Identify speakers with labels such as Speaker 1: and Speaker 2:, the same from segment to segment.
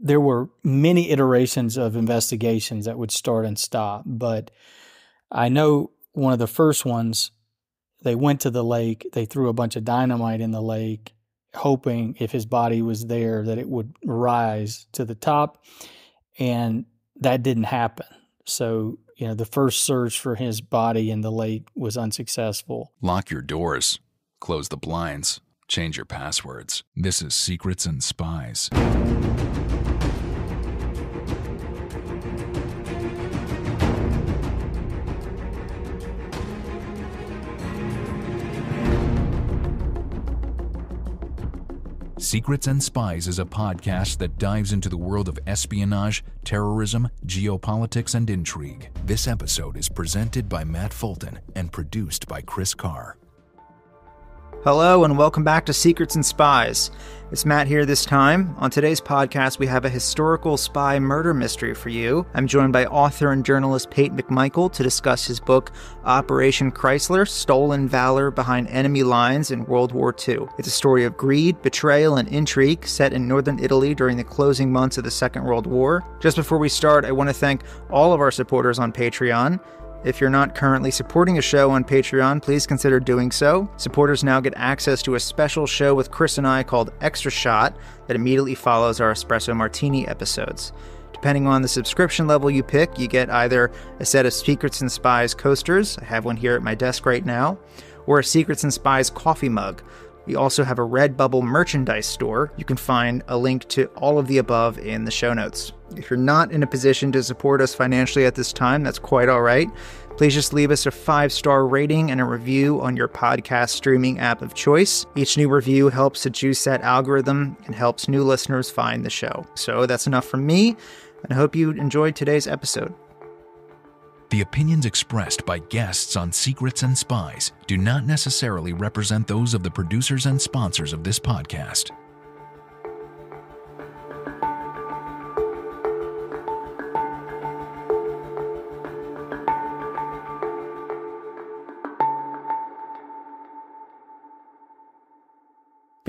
Speaker 1: there were many iterations of investigations that would start and stop. But I know one of the first ones, they went to the lake, they threw a bunch of dynamite in the lake, hoping if his body was there that it would rise to the top. And that didn't happen. So, you know, the first search for his body in the lake was unsuccessful.
Speaker 2: Lock your doors, close the blinds, change your passwords. This is Secrets and Spies. Secrets and Spies is a podcast that dives into the world of espionage, terrorism, geopolitics, and intrigue. This episode is presented by Matt Fulton and produced by Chris Carr.
Speaker 3: Hello, and welcome back to Secrets and Spies. It's Matt here this time. On today's podcast, we have a historical spy murder mystery for you. I'm joined by author and journalist Pate McMichael to discuss his book, Operation Chrysler Stolen Valor Behind Enemy Lines in World War II. It's a story of greed, betrayal, and intrigue set in northern Italy during the closing months of the Second World War. Just before we start, I want to thank all of our supporters on Patreon. If you're not currently supporting a show on Patreon, please consider doing so. Supporters now get access to a special show with Chris and I called Extra Shot that immediately follows our Espresso Martini episodes. Depending on the subscription level you pick, you get either a set of Secrets and Spies coasters, I have one here at my desk right now, or a Secrets and Spies coffee mug. We also have a Redbubble merchandise store. You can find a link to all of the above in the show notes. If you're not in a position to support us financially at this time, that's quite all right. Please just leave us a five star rating and a review on your podcast streaming app of choice. Each new review helps to juice that algorithm and helps new listeners find the show. So that's enough from me, and I hope you enjoyed today's episode.
Speaker 2: The opinions expressed by guests on Secrets and Spies do not necessarily represent those of the producers and sponsors of this podcast.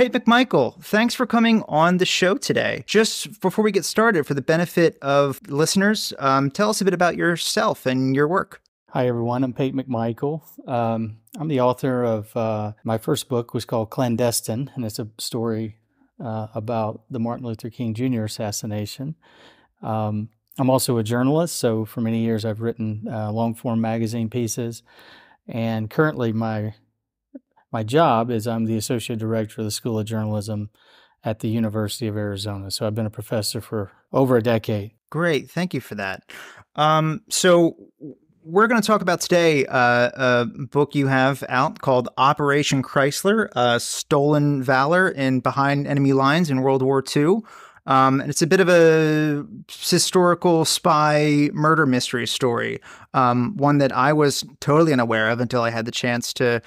Speaker 3: Pate McMichael, thanks for coming on the show today. Just before we get started, for the benefit of listeners, um, tell us a bit about yourself and your work.
Speaker 1: Hi, everyone. I'm Pate McMichael. Um, I'm the author of uh, my first book was called Clandestine, and it's a story uh, about the Martin Luther King Jr. assassination. Um, I'm also a journalist, so for many years I've written uh, long form magazine pieces, and currently my my job is I'm the associate director of the School of Journalism at the University of Arizona. So I've been a professor for over a decade.
Speaker 3: Great, thank you for that. Um, so we're going to talk about today uh, a book you have out called Operation Chrysler: uh, Stolen Valor in Behind Enemy Lines in World War II. Um, and it's a bit of a historical spy murder mystery story, um, one that I was totally unaware of until I had the chance to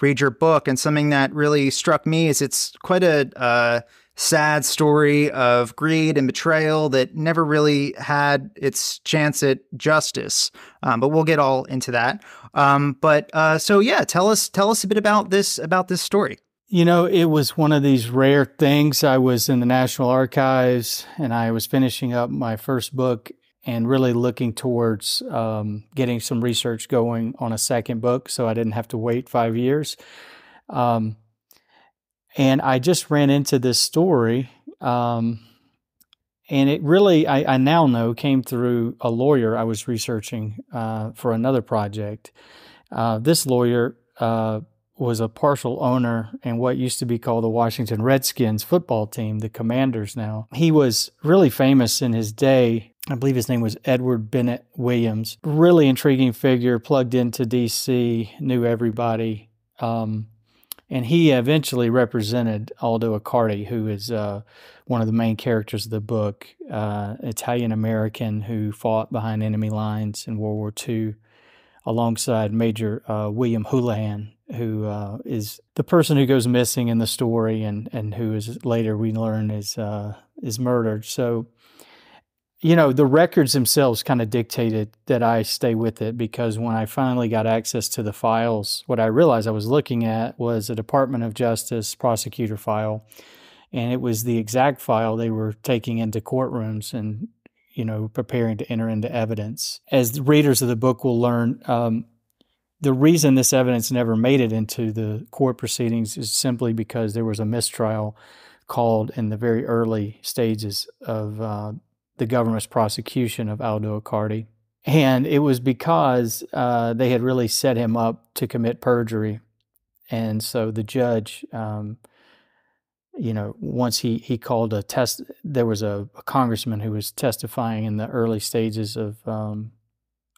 Speaker 3: read your book. And something that really struck me is it's quite a uh, sad story of greed and betrayal that never really had its chance at justice. Um, but we'll get all into that. Um, but uh, so yeah, tell us tell us a bit about this about this story.
Speaker 1: You know, it was one of these rare things. I was in the National Archives and I was finishing up my first book and really looking towards um, getting some research going on a second book so I didn't have to wait five years. Um, and I just ran into this story. Um, and it really, I, I, now know, came through a lawyer I was researching uh, for another project. Uh, this lawyer uh, was a partial owner in what used to be called the Washington Redskins football team, the Commanders now. He was really famous in his day. I believe his name was Edward Bennett Williams. Really intriguing figure, plugged into DC, knew everybody. Um, and he eventually represented Aldo Icardi, who is uh, one of the main characters of the book, uh, Italian American who fought behind enemy lines in World War II. alongside Major uh, William Holohan, who uh, is the person who goes missing in the story and, and who is later we learn is, uh, is murdered. So, you know, the records themselves kind of dictated that I stay with it because when I finally got access to the files, what I realized I was looking at was a Department of Justice prosecutor file. And it was the exact file they were taking into courtrooms and, you know, preparing to enter into evidence. As the readers of the book will learn, um, the reason this evidence never made it into the court proceedings is simply because there was a mistrial called in the very early stages of uh, the government's prosecution of Aldo Icardi. And it was because uh, they had really set him up to commit perjury. And so the judge, um, you know, once he, he called a test, there was a, a, congressman who was testifying in the early stages of um,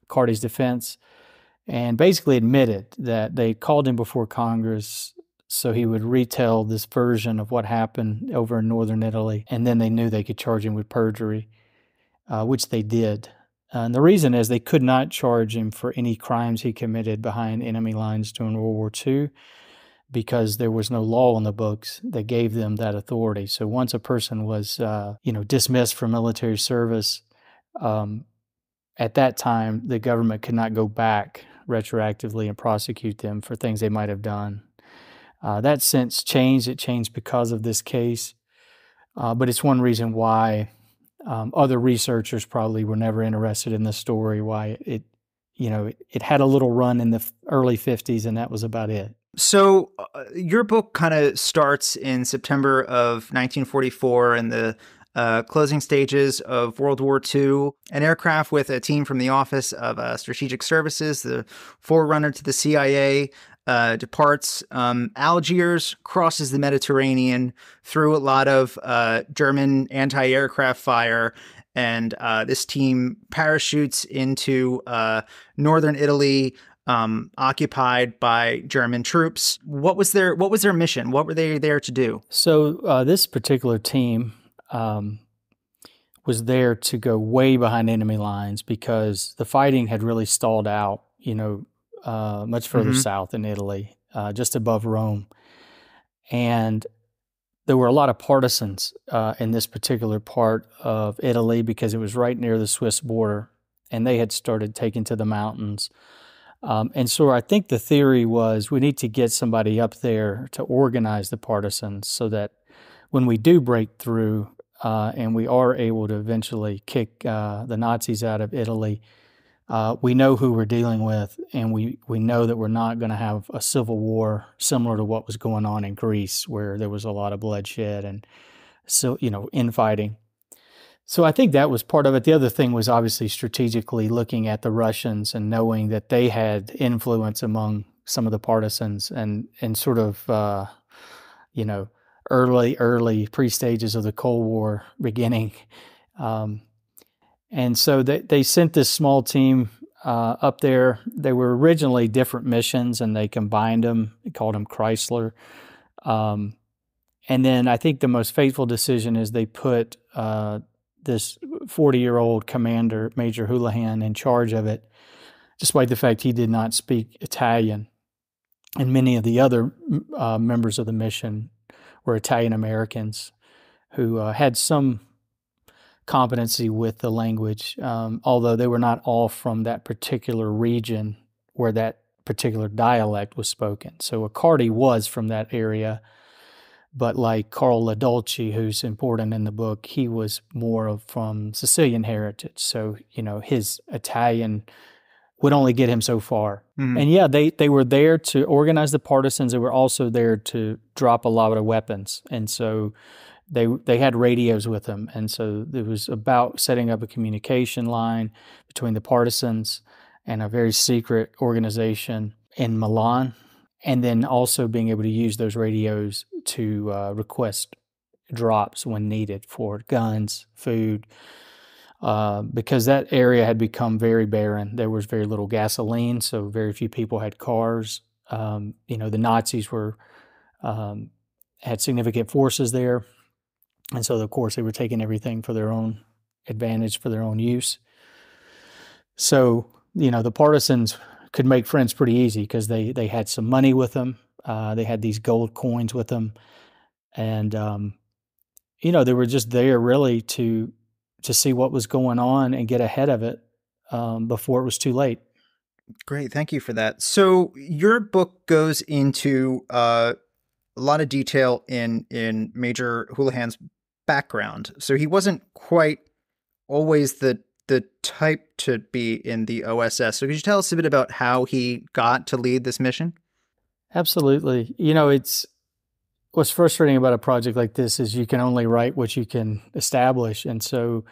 Speaker 1: Cardi's defense and basically admitted that they called him before Congress so he would retell this version of what happened over in northern Italy. And then they knew they could charge him with perjury uh, which they did. Uh, and the reason is they could not charge him for any crimes he committed behind enemy lines during World War II because there was no law in the books that gave them that authority. So once a person was, uh, you know, dismissed from military service, um, at that time the government could not go back retroactively and prosecute them for things they might have done. Uh, that since changed. It changed because of this case, uh, but it's one reason why um, other researchers probably were never interested in the story. Why it, you know, it, it had a little run in the early '50s, and that was about it.
Speaker 3: So, uh, your book kind of starts in September of 1944 in the uh, closing stages of World War II. An aircraft with a team from the Office of uh, Strategic Services, the forerunner to the CIA, uh, departs um, Algiers, crosses the Mediterranean through a lot of uh, German anti aircraft fire. And uh, this team parachutes into uh, northern Italy, um, occupied by German troops. What was their What was their mission? What were they there to do?
Speaker 1: So uh, this particular team um, was there to go way behind enemy lines because the fighting had really stalled out. You know, uh, much further mm-hmm. south in Italy, uh, just above Rome. And there were a lot of partisans uh, in this particular part of Italy because it was right near the Swiss border, and they had started taking to the mountains. Um, and so I think the theory was we need to get somebody up there to organize the partisans so that when we do break through uh, and we are able to eventually kick uh, the Nazis out of Italy, uh, we know who we're dealing with, and we, we know that we're not going to have a civil war similar to what was going on in Greece, where there was a lot of bloodshed and so you know infighting. So I think that was part of it. The other thing was obviously strategically looking at the Russians and knowing that they had influence among some of the partisans and and sort of uh, you know early early pre stages of the Cold War beginning. Um, and so they, they sent this small team uh, up there. They were originally different missions and they combined them, they called them Chrysler. Um, and then I think the most faithful decision is they put uh, this 40 year old commander, Major Holohan, in charge of it, despite the fact he did not speak Italian. And many of the other uh, members of the mission were Italian Americans who uh, had some competency with the language, um, although they were not all from that particular region where that particular dialect was spoken. So Icardi was from that area, but like Carl LoDolce, who's important in the book, he was more of from Sicilian heritage. So you know his Italian would only get him so far. Mm-hmm. And yeah, they they were there to organize the partisans. They were also there to drop a lot of weapons, and so they they had radios with them, and so it was about setting up a communication line between the partisans and a very secret organization in Milan, and then also being able to use those radios to uh, request drops when needed for guns, food. Uh, because that area had become very barren. There was very little gasoline, so very few people had cars. Um, you know, the Nazis were um, had significant forces there. And so, of course, they were taking everything for their own advantage, for their own use. So, you know, the partisans could make friends pretty easy because they they had some money with them. Uh, they had these gold coins with them, and um, you know they were just there really to to see what was going on and get ahead of it um, before it was too late.
Speaker 3: Great, thank you for that. So your book goes into uh, a lot of detail in in Major Holohan's background. So he wasn't quite always the the type to be in the OSS. So could you tell us a bit about how he got to lead this mission?
Speaker 1: Absolutely. You know, it's what's frustrating about a project like this is you can only write what you can establish, and so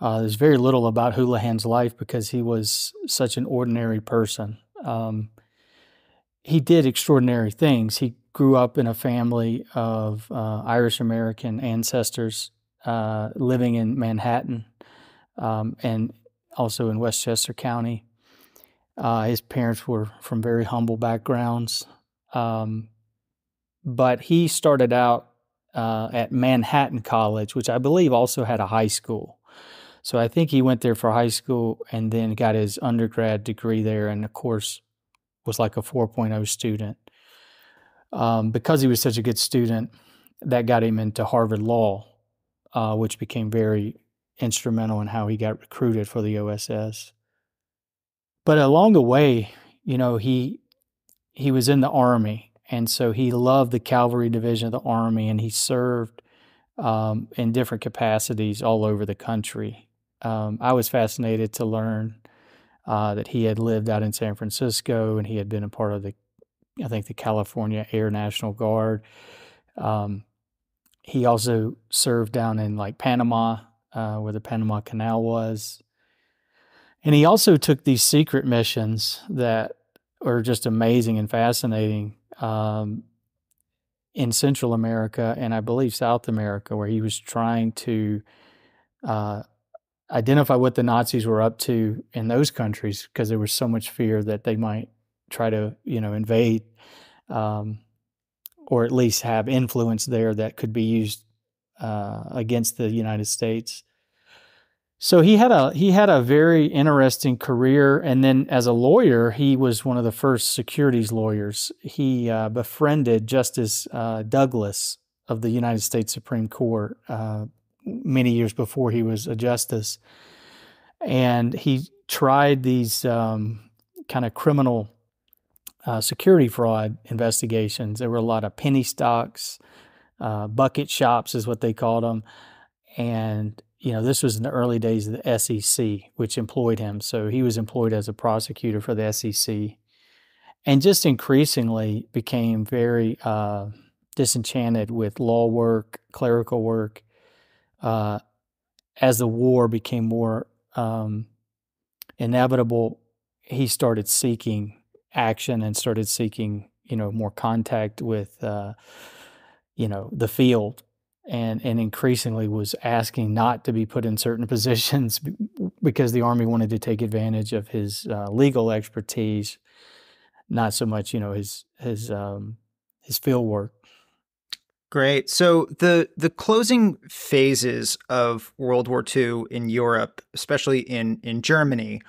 Speaker 1: uh, there's very little about Holohan's life because he was such an ordinary person. Um, he did extraordinary things. He grew up in a family of uh, Irish American ancestors uh, living in Manhattan um, and also in Westchester County. Uh, his parents were from very humble backgrounds. Um, but he started out uh, at Manhattan College, which I believe also had a high school. So I think he went there for high school and then got his undergrad degree there, and of course was like a 4.0 student. Um, because he was such a good student, that got him into Harvard Law, uh, which became very instrumental in how he got recruited for the OSS. But along the way, you know, he he was in the army, and so he loved the cavalry division of the army, and he served um, in different capacities all over the country. Um, I was fascinated to learn uh, that he had lived out in San Francisco, and he had been a part of the, I think, the California Air National Guard. Um, he also served down in like Panama uh, where the Panama Canal was. And he also took these secret missions that are just amazing and fascinating um, in Central America and I believe South America, where he was trying to uh, identify what the Nazis were up to in those countries because there was so much fear that they might try to, you know, invade um, or at least have influence there that could be used uh, against the United States. So he had a he had a very interesting career, and then as a lawyer, he was one of the first securities lawyers. He uh, befriended Justice uh, Douglas of the United States Supreme Court uh, many years before he was a justice, and he tried these um, kind of criminal uh, security fraud investigations. There were a lot of penny stocks, uh, bucket shops is what they called them, and you know this was in the early days of the SEC, which employed him. So he was employed as a prosecutor for the SEC, and just increasingly became very uh, disenchanted with law work, clerical work. Uh, as the war became more um, inevitable, he started seeking action and started seeking, you know, more contact with, uh, you know, the field and and increasingly was asking not to be put in certain positions because the army wanted to take advantage of his uh, legal expertise, not so much you know his his um, his field work.
Speaker 3: Great. So the the closing phases of World War II in Europe, especially in in Germany,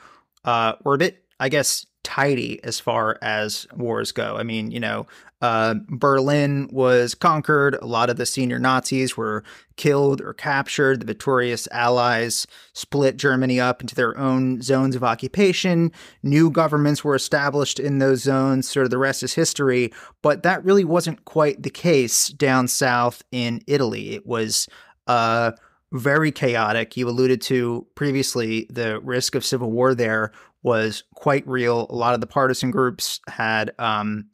Speaker 3: uh, were a bit, I guess, tidy as far as wars go. I mean, you know, uh, Berlin was conquered. A lot of the senior Nazis were killed or captured. The victorious Allies split Germany up into their own zones of occupation. New governments were established in those zones. Sort of the rest is history. But that really wasn't quite the case down south in Italy. It was uh, very chaotic. You alluded to previously the risk of civil war there was quite real. A lot of the partisan groups had um,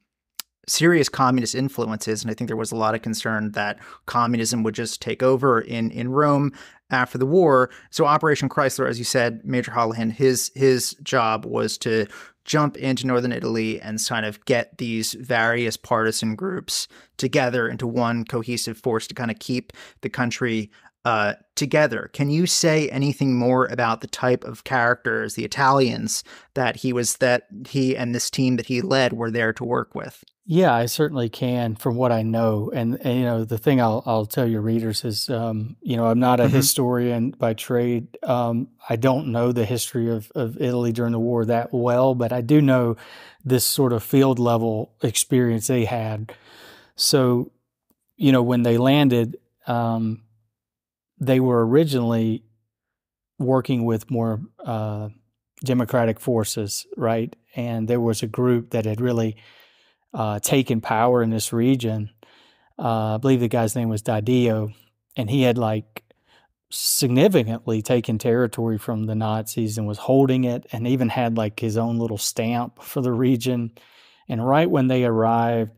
Speaker 3: serious communist influences, and I think there was a lot of concern that communism would just take over in in Rome after the war. So Operation Chrysler, as you said, Major Holohan, his his job was to jump into northern Italy and kind of get these various partisan groups together into one cohesive force to kind of keep the country uh, together. Can you say anything more about the type of characters, the Italians that he was that he and this team that he led were there to work with?
Speaker 1: Yeah, I certainly can from what I know. And, and you know, the thing I'll, I'll tell your readers is, um, you know, I'm not a mm-hmm. historian by trade. Um, I don't know the history of, of Italy during the war that well, but I do know this sort of field level experience they had. So, you know, when they landed, um, they were originally working with more uh, democratic forces, right? And there was a group that had really uh, taken power in this region. Uh, I believe the guy's name was Daddio, and he had like significantly taken territory from the Nazis and was holding it, and even had like his own little stamp for the region. And right when they arrived,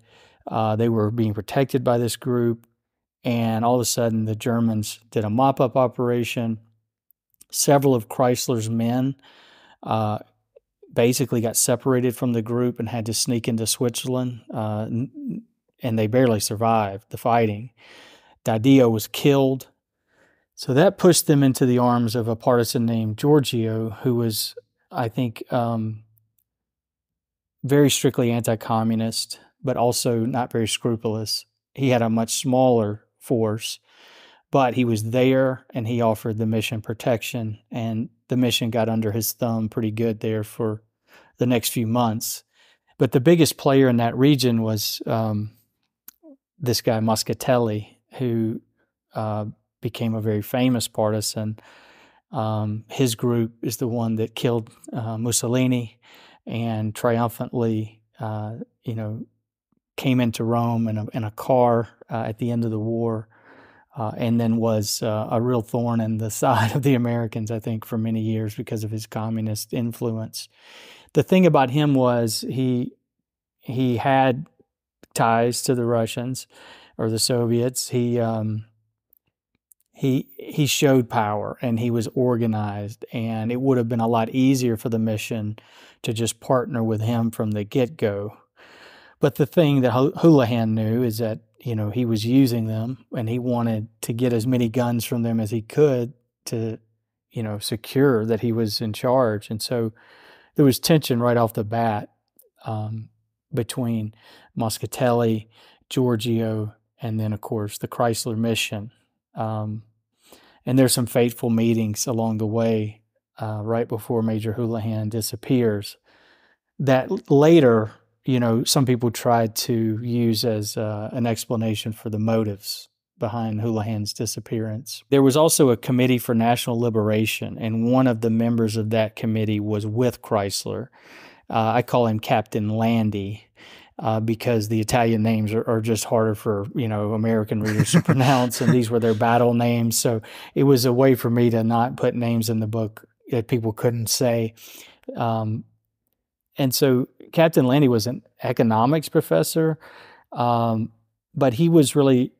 Speaker 1: uh, they were being protected by this group, and all of a sudden the Germans did a mop up operation. Several of Chrysler's men uh, basically got separated from the group and had to sneak into Switzerland, uh, and they barely survived the fighting. Daddio was killed. So that pushed them into the arms of a partisan named Giorgio, who was, I think, um, very strictly anti communist, but also not very scrupulous. He had a much smaller force, but he was there and he offered the mission protection. And the mission got under his thumb pretty good there for the next few months. But the biggest player in that region was um, this guy Moscatelli, who uh, became a very famous partisan. Um, his group is the one that killed uh, Mussolini and triumphantly, uh, you know, came into Rome in a, in a car uh, at the end of the war uh, and then was uh, a real thorn in the side of the Americans, I think, for many years because of his communist influence. The thing about him was he he had ties to the Russians or the Soviets. He um, he he showed power and he was organized, and it would have been a lot easier for the mission to just partner with him from the get go. But the thing that Holohan knew is that you know, he was using them and he wanted to get as many guns from them as he could to, you know, secure that he was in charge. And so there was tension right off the bat um, between Moscatelli, Giorgio, and then, of course, the Chrysler mission. Um, and there's some fateful meetings along the way uh, right before Major Holohan disappears that later you know, some people tried to use as uh, an explanation for the motives behind Holohan's disappearance. There was also a committee for national liberation, and one of the members of that committee was with Chrysler. Uh, I call him Captain Landy. Uh, because the Italian names are, are, just harder for you know American readers to pronounce, and these were their battle names. So it was a way for me to not put names in the book that people couldn't say. Um, and so Captain Landy was an economics professor, um, but he was really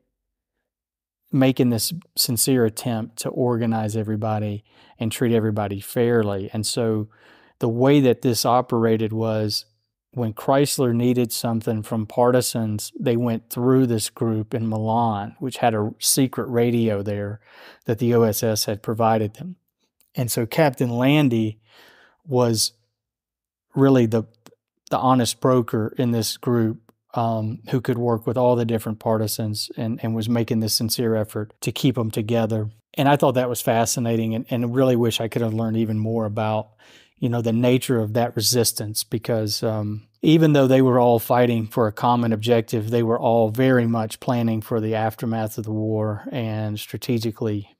Speaker 1: making this sincere attempt to organize everybody and treat everybody fairly. And so the way that this operated was when Chrysler needed something from partisans, they went through this group in Milan, which had a secret radio there that the OSS had provided them. And so Captain Landy was really the the honest broker in this group um, who could work with all the different partisans and, and was making this sincere effort to keep them together. And I thought that was fascinating and, and really wish I could have learned even more about, you know, the nature of that resistance because um, even though they were all fighting for a common objective, they were all very much planning for the aftermath of the war and strategically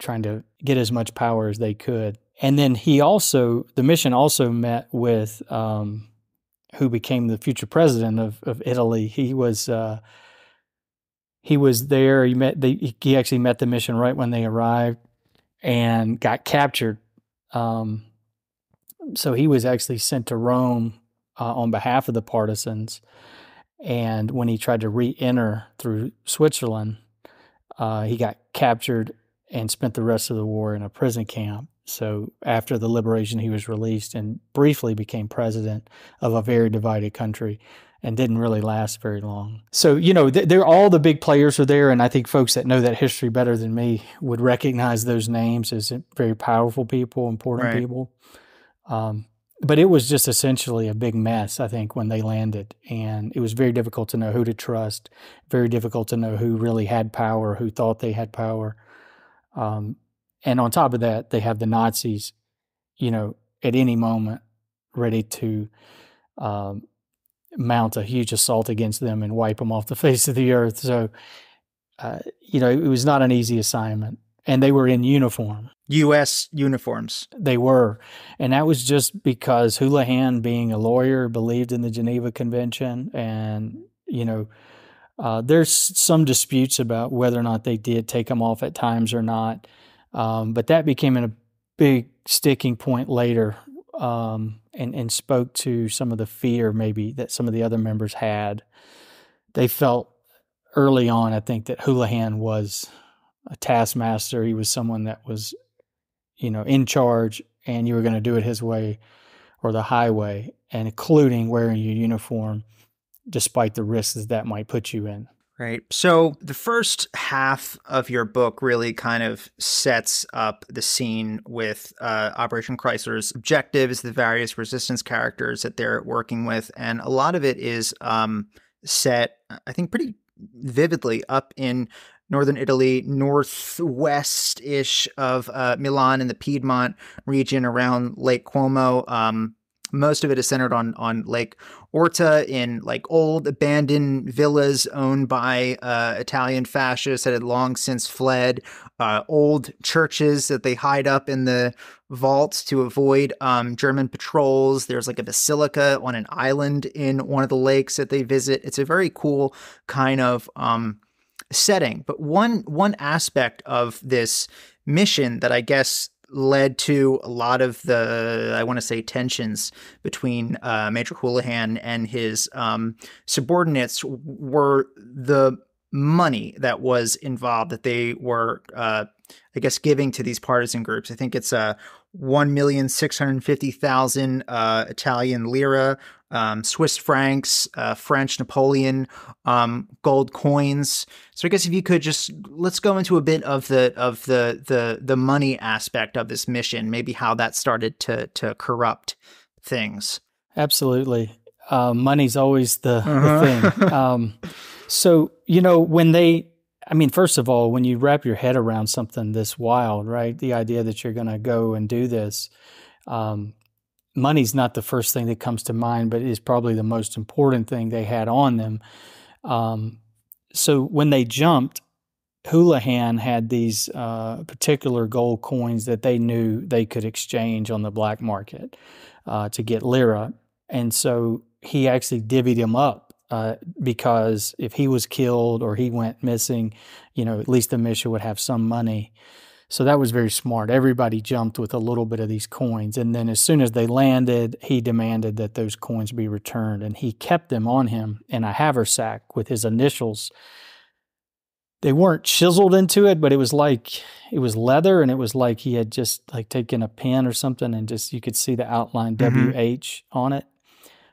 Speaker 1: trying to get as much power as they could. And then he also, the mission also met with um, who became the future president of, of Italy. He was uh, he was there. He met the, he actually met the mission right when they arrived and got captured. Um, so he was actually sent to Rome uh, on behalf of the partisans. And when he tried to re-enter through Switzerland, uh, he got captured and spent the rest of the war in a prison camp. So after the liberation, he was released and briefly became president of a very divided country. and didn't really last very long. So, you know, they're all the big players are there. And I think folks that know that history better than me would recognize those names as very powerful people, important right. people. Um, but it was just essentially a big mess, I think, when they landed. And it was very difficult to know who to trust, very difficult to know who really had power, who thought they had power. Um, and on top of that, they have the Nazis, you know, at any moment ready to um, mount a huge assault against them and wipe them off the face of the earth. So, uh, you know, it was not an easy assignment. And they were in uniform.
Speaker 3: U.S. uniforms.
Speaker 1: They were. And that was just because Holohan, being a lawyer, believed in the Geneva Convention. And, you know, uh, there's some disputes about whether or not they did take them off at times or not. Um, but that became a big sticking point later um, and, and spoke to some of the fear maybe that some of the other members had. They felt early on, I think, that Holohan was a taskmaster. He was someone that was, you know, in charge, and you were going to do it his way or the highway, and including wearing your uniform, despite the risks that that might put you in.
Speaker 3: Right. So the first half of your book really kind of sets up the scene with uh, Operation Chrysler's objectives, the various resistance characters that they're working with, and a lot of it is um, set, I think, pretty vividly up in northern Italy, northwest ish of uh, Milan in the Piedmont region around Lake Como. Um, most of it is centered on on Lake Orta in like old abandoned villas owned by uh, Italian fascists that had long since fled, uh, old churches that they hide up in the vaults to avoid um, German patrols. There's like a basilica on an island in one of the lakes that they visit. It's a very cool kind of um, setting. But one one aspect of this mission that I guess led to a lot of the, I want to say, tensions between uh, Major Holohan and his um, subordinates were the money that was involved that they were, uh, I guess, giving to these partisan groups. I think it's a uh, one million six hundred fifty thousand uh, Italian lira, um, Swiss francs, uh, French Napoleon, um, gold coins. So I guess if you could just let's go into a bit of the of the the the money aspect of this mission, maybe how that started to to corrupt things.
Speaker 1: Absolutely, uh, money's always the, uh-huh. the thing. Um, so you know when they I mean, first of all, when you wrap your head around something this wild, right? The idea that you're going to go and do this, um, money's not the first thing that comes to mind, but is probably the most important thing they had on them. Um, so when they jumped, Holohan had these uh, particular gold coins that they knew they could exchange on the black market uh, to get lira. And so he actually divvied them up uh, because if he was killed or he went missing, you know, at least the mission would have some money. So that was very smart. Everybody jumped with a little bit of these coins. And then as soon as they landed, he demanded that those coins be returned. And he kept them on him in a haversack with his initials. They weren't chiseled into it, but it was like it was leather and it was like he had just like taken a pen or something and just you could see the outline mm-hmm. WH on it.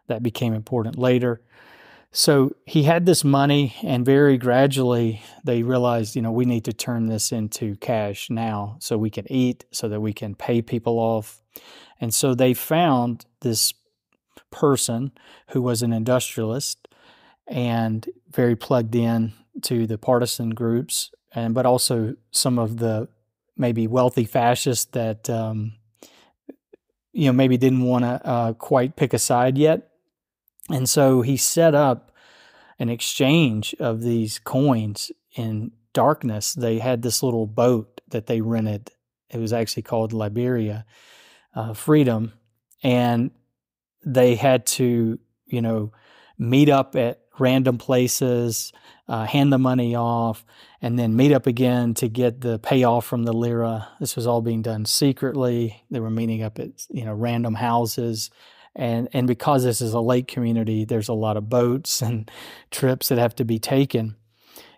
Speaker 1: That became important later. So he had this money, and very gradually they realized, you know, we need to turn this into cash now so we can eat, so that we can pay people off. And so they found this person who was an industrialist and very plugged in to the partisan groups, and but also some of the maybe wealthy fascists that um, you know maybe didn't want to uh, quite pick a side yet and so he set up an exchange of these coins in darkness. They had this little boat that they rented. It was actually called Liberia uh, Freedom. And they had to, you know, meet up at random places, uh, hand the money off, and then meet up again to get the payoff from the lira. This was all being done secretly. They were meeting up at you know random houses and and because this is a lake community, there's a lot of boats and trips that have to be taken.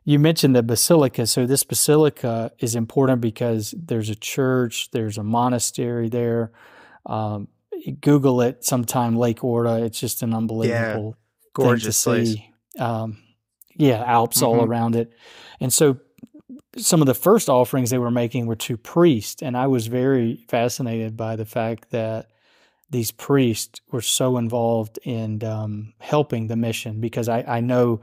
Speaker 1: You mentioned the basilica, so this basilica is important because there's a church, there's a monastery there. Um, Google it sometime, Lake Orta. It's just an unbelievable
Speaker 3: Gorgeous
Speaker 1: thing to
Speaker 3: place.
Speaker 1: Um, yeah, Alps all
Speaker 3: Mhm.
Speaker 1: around it, and so some of the first offerings they were making were to priests, and I was very fascinated by the fact that these priests were so involved in um, helping the mission because I, I know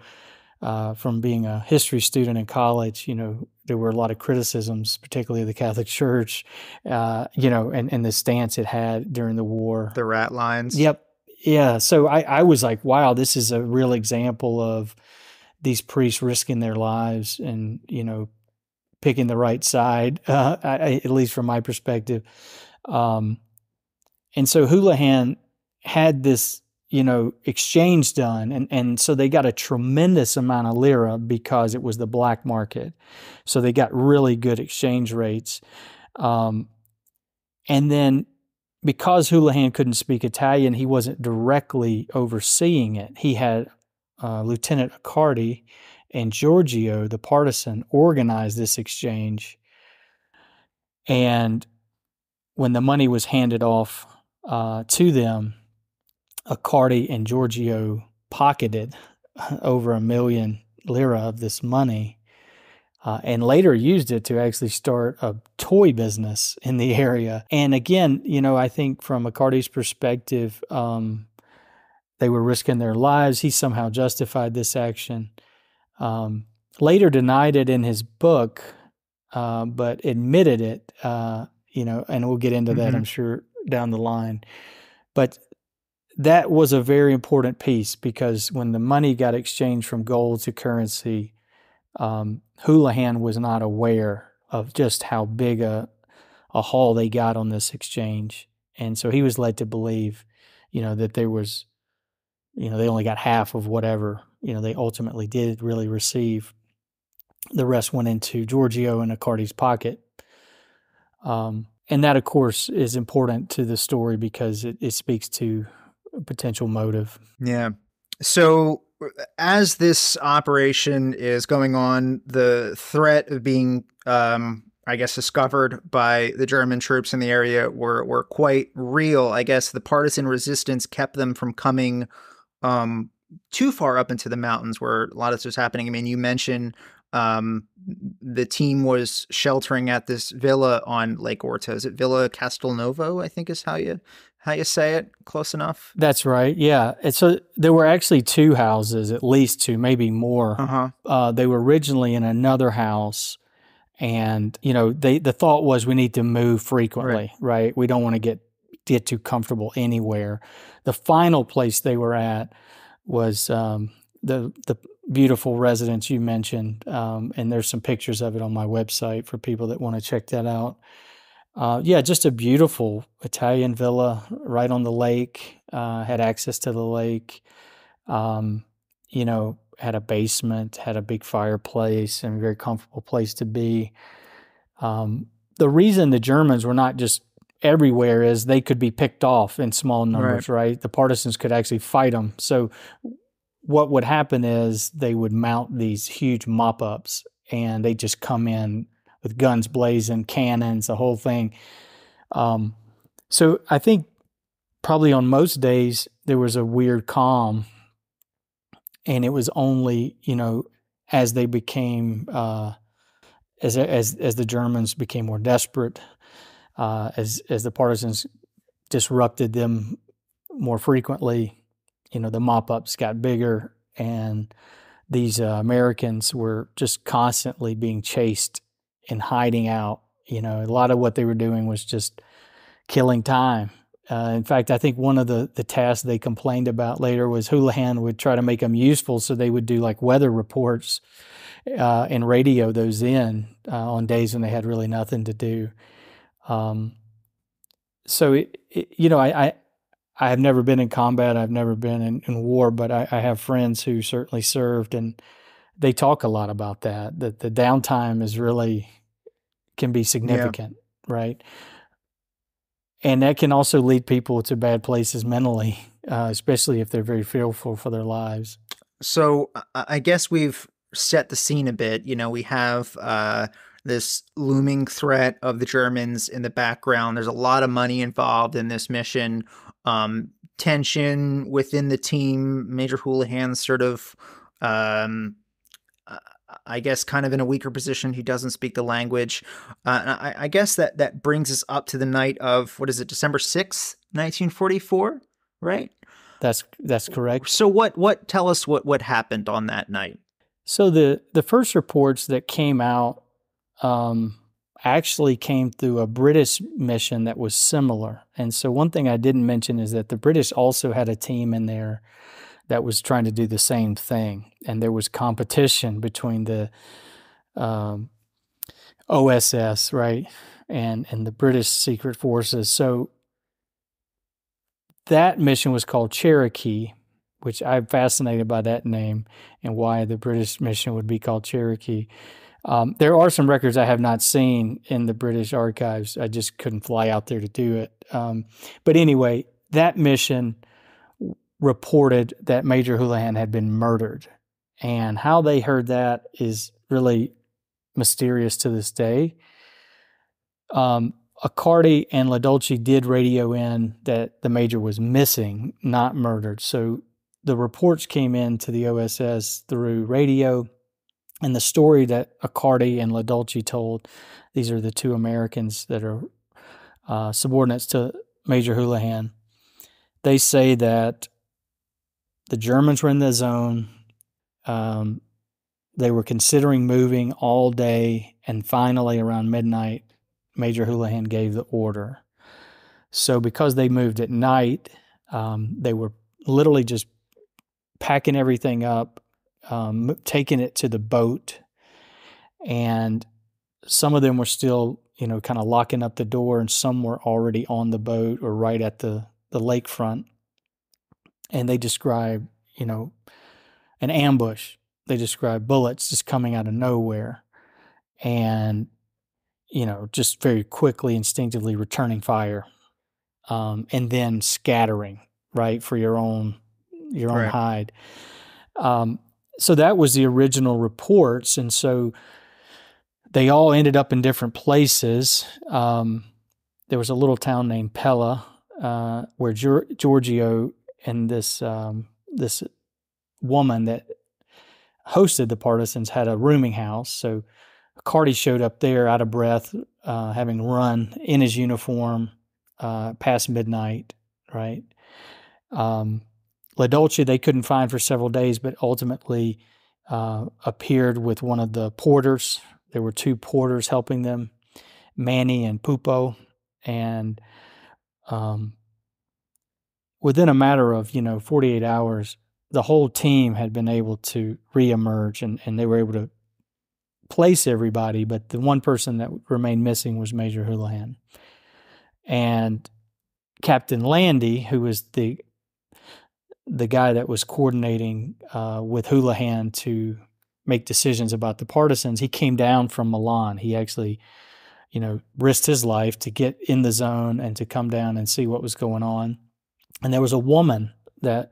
Speaker 1: uh, from being a history student in college, you know, there were a lot of criticisms, particularly of the Catholic Church, uh, you know, and, and the stance it had during the war.
Speaker 3: The rat lines.
Speaker 1: Yep. Yeah. So I, I was like, wow, this is a real example of these priests risking their lives and, you know, picking the right side, uh, I, at least from my perspective. Um, and so Holohan had this, you know, exchange done. And, and so they got a tremendous amount of lira because it was the black market. So they got really good exchange rates. Um, and then because Holohan couldn't speak Italian, he wasn't directly overseeing it. He had uh, Lieutenant Icardi and Giorgio, the partisan, organized this exchange. And when the money was handed off uh, to them, Icardi and Giorgio pocketed over a million lira of this money. Uh, and later used it to actually start a toy business in the area. And again, you know, I think from Icardi's perspective, um, they were risking their lives. He somehow justified this action. Um, later denied it in his book, uh, but admitted it. Uh, you know, and we'll get into that,
Speaker 3: Mhm.
Speaker 1: I'm sure, down the line. But that was a very important piece because when the money got exchanged from gold to currency, um, Holohan was not aware of just how big a a haul they got on this exchange, and so he was led to believe, you know, that there was, you know, they only got half of whatever you know they ultimately did really receive. The rest went into Giorgio and Icardi's pocket, um, and that, of course, is important to the story because it, it speaks to a potential motive.
Speaker 3: Yeah. So as this operation is going on, the threat of being, um, I guess, discovered by the German troops in the area were were quite real. I guess the partisan resistance kept them from coming um, too far up into the mountains where a lot of this was happening. I mean, you mentioned um, the team was sheltering at this villa on Lake Orta. Is it Villa Castelnovo? I think is how you how you say it. Close enough.
Speaker 1: That's right. Yeah. And so there were actually two houses, at least two, maybe more.
Speaker 3: Uh huh.
Speaker 1: Uh, they were originally in another house. And, you know, they the thought was we need to move frequently, right? We don't want to get get too comfortable anywhere. The final place they were at was um, the the beautiful residence you mentioned, um, and there's some pictures of it on my website for people that want to check that out. Uh, yeah, just a beautiful Italian villa right on the lake. Uh, had access to the lake. Um, you know, had a basement, had a big fireplace, and a very comfortable place to be. Um, the reason the Germans were not just everywhere is they could be picked off in small numbers, right? The partisans could actually fight them. So what would happen is they would mount these huge mop ups and they just come in with guns blazing, cannons, the whole thing. Um, so I think probably on most days there was a weird calm, and it was only you know as they became uh, as as as the Germans became more desperate, uh, as as the partisans disrupted them more frequently, you know the mop ups got bigger, and these uh, Americans were just constantly being chased and hiding out. You know, a lot of what they were doing was just killing time. Uh, in fact, I think one of the, the tasks they complained about later was Houlihan would try to make them useful, so they would do like weather reports uh, and radio those in uh, on days when they had really nothing to do. Um, so, it, it, you know, I, I I have never been in combat. I've never been in, in war, but I, I have friends who certainly served, and they talk a lot about that. That the downtime is really can be significant, right? And that can also lead people to bad places mentally, uh, especially if they're very fearful for their lives.
Speaker 3: So I I guess we've set the scene a bit. You know, we have uh, this looming threat of the Germans in the background. There's a lot of money involved in this mission. Um, tension within the team. Major Holohan sort of, um, I guess, kind of in a weaker position. He doesn't speak the language. Uh, I, I, guess that that brings us up to the night of what is it, December sixth, nineteen forty four, right?
Speaker 1: That's that's correct.
Speaker 3: So what what tell us what what happened on that night?
Speaker 1: So the the first reports that came out um, actually came through a British mission that was similar. And so one thing I didn't mention is that the British also had a team in there that was trying to do the same thing, and there was competition between the um, OSS, right, and and the British secret forces. So that mission was called Cherokee, which I'm fascinated by that name and why the British mission would be called Cherokee. Um, there are some records I have not seen in the British archives. I just couldn't fly out there to do it. Um, but anyway, that mission reported that Major Holohan had been murdered. And how they heard that is really mysterious to this day. Um, Icardi and LoDolce did radio in that the major was missing, not murdered. So the reports came in to the OSS through radio. And the story that Icardi and LoDolce told, these are the two Americans that are uh, subordinates to Major Holohan. They say that the Germans were in the zone. Um, they were considering moving all day, and finally, around midnight, Major Holohan gave the order. So, because they moved at night, um, they were literally just packing everything up, um, taking it to the boat, and some of them were still, you know, kind of locking up the door, and some were already on the boat or right at the the lakefront. And they describe, you know, an ambush. They describe bullets just coming out of nowhere, and you know, just very quickly, instinctively returning fire, um, and then scattering right for your own your own right. hide. Um, so that was the original reports, and so they all ended up in different places. Um, there was a little town named Pella uh, where Giorgio and this um, this woman that hosted the partisans had a rooming house. So Cardi showed up there out of breath, uh, having run in his uniform uh, past midnight, right? Um, LoDolce they couldn't find for several days, but ultimately uh, appeared with one of the porters. There were two porters helping them, Manny and Pupo, and um, within a matter of you know 48 hours, the whole team had been able to reemerge, and, and they were able to place everybody, but the one person that remained missing was Major Holohan. And Captain Landy, who was the the guy that was coordinating uh, with Holohan to make decisions about the partisans, he came down from Milan. He actually, you know, risked his life to get in the zone and to come down and see what was going on. And there was a woman that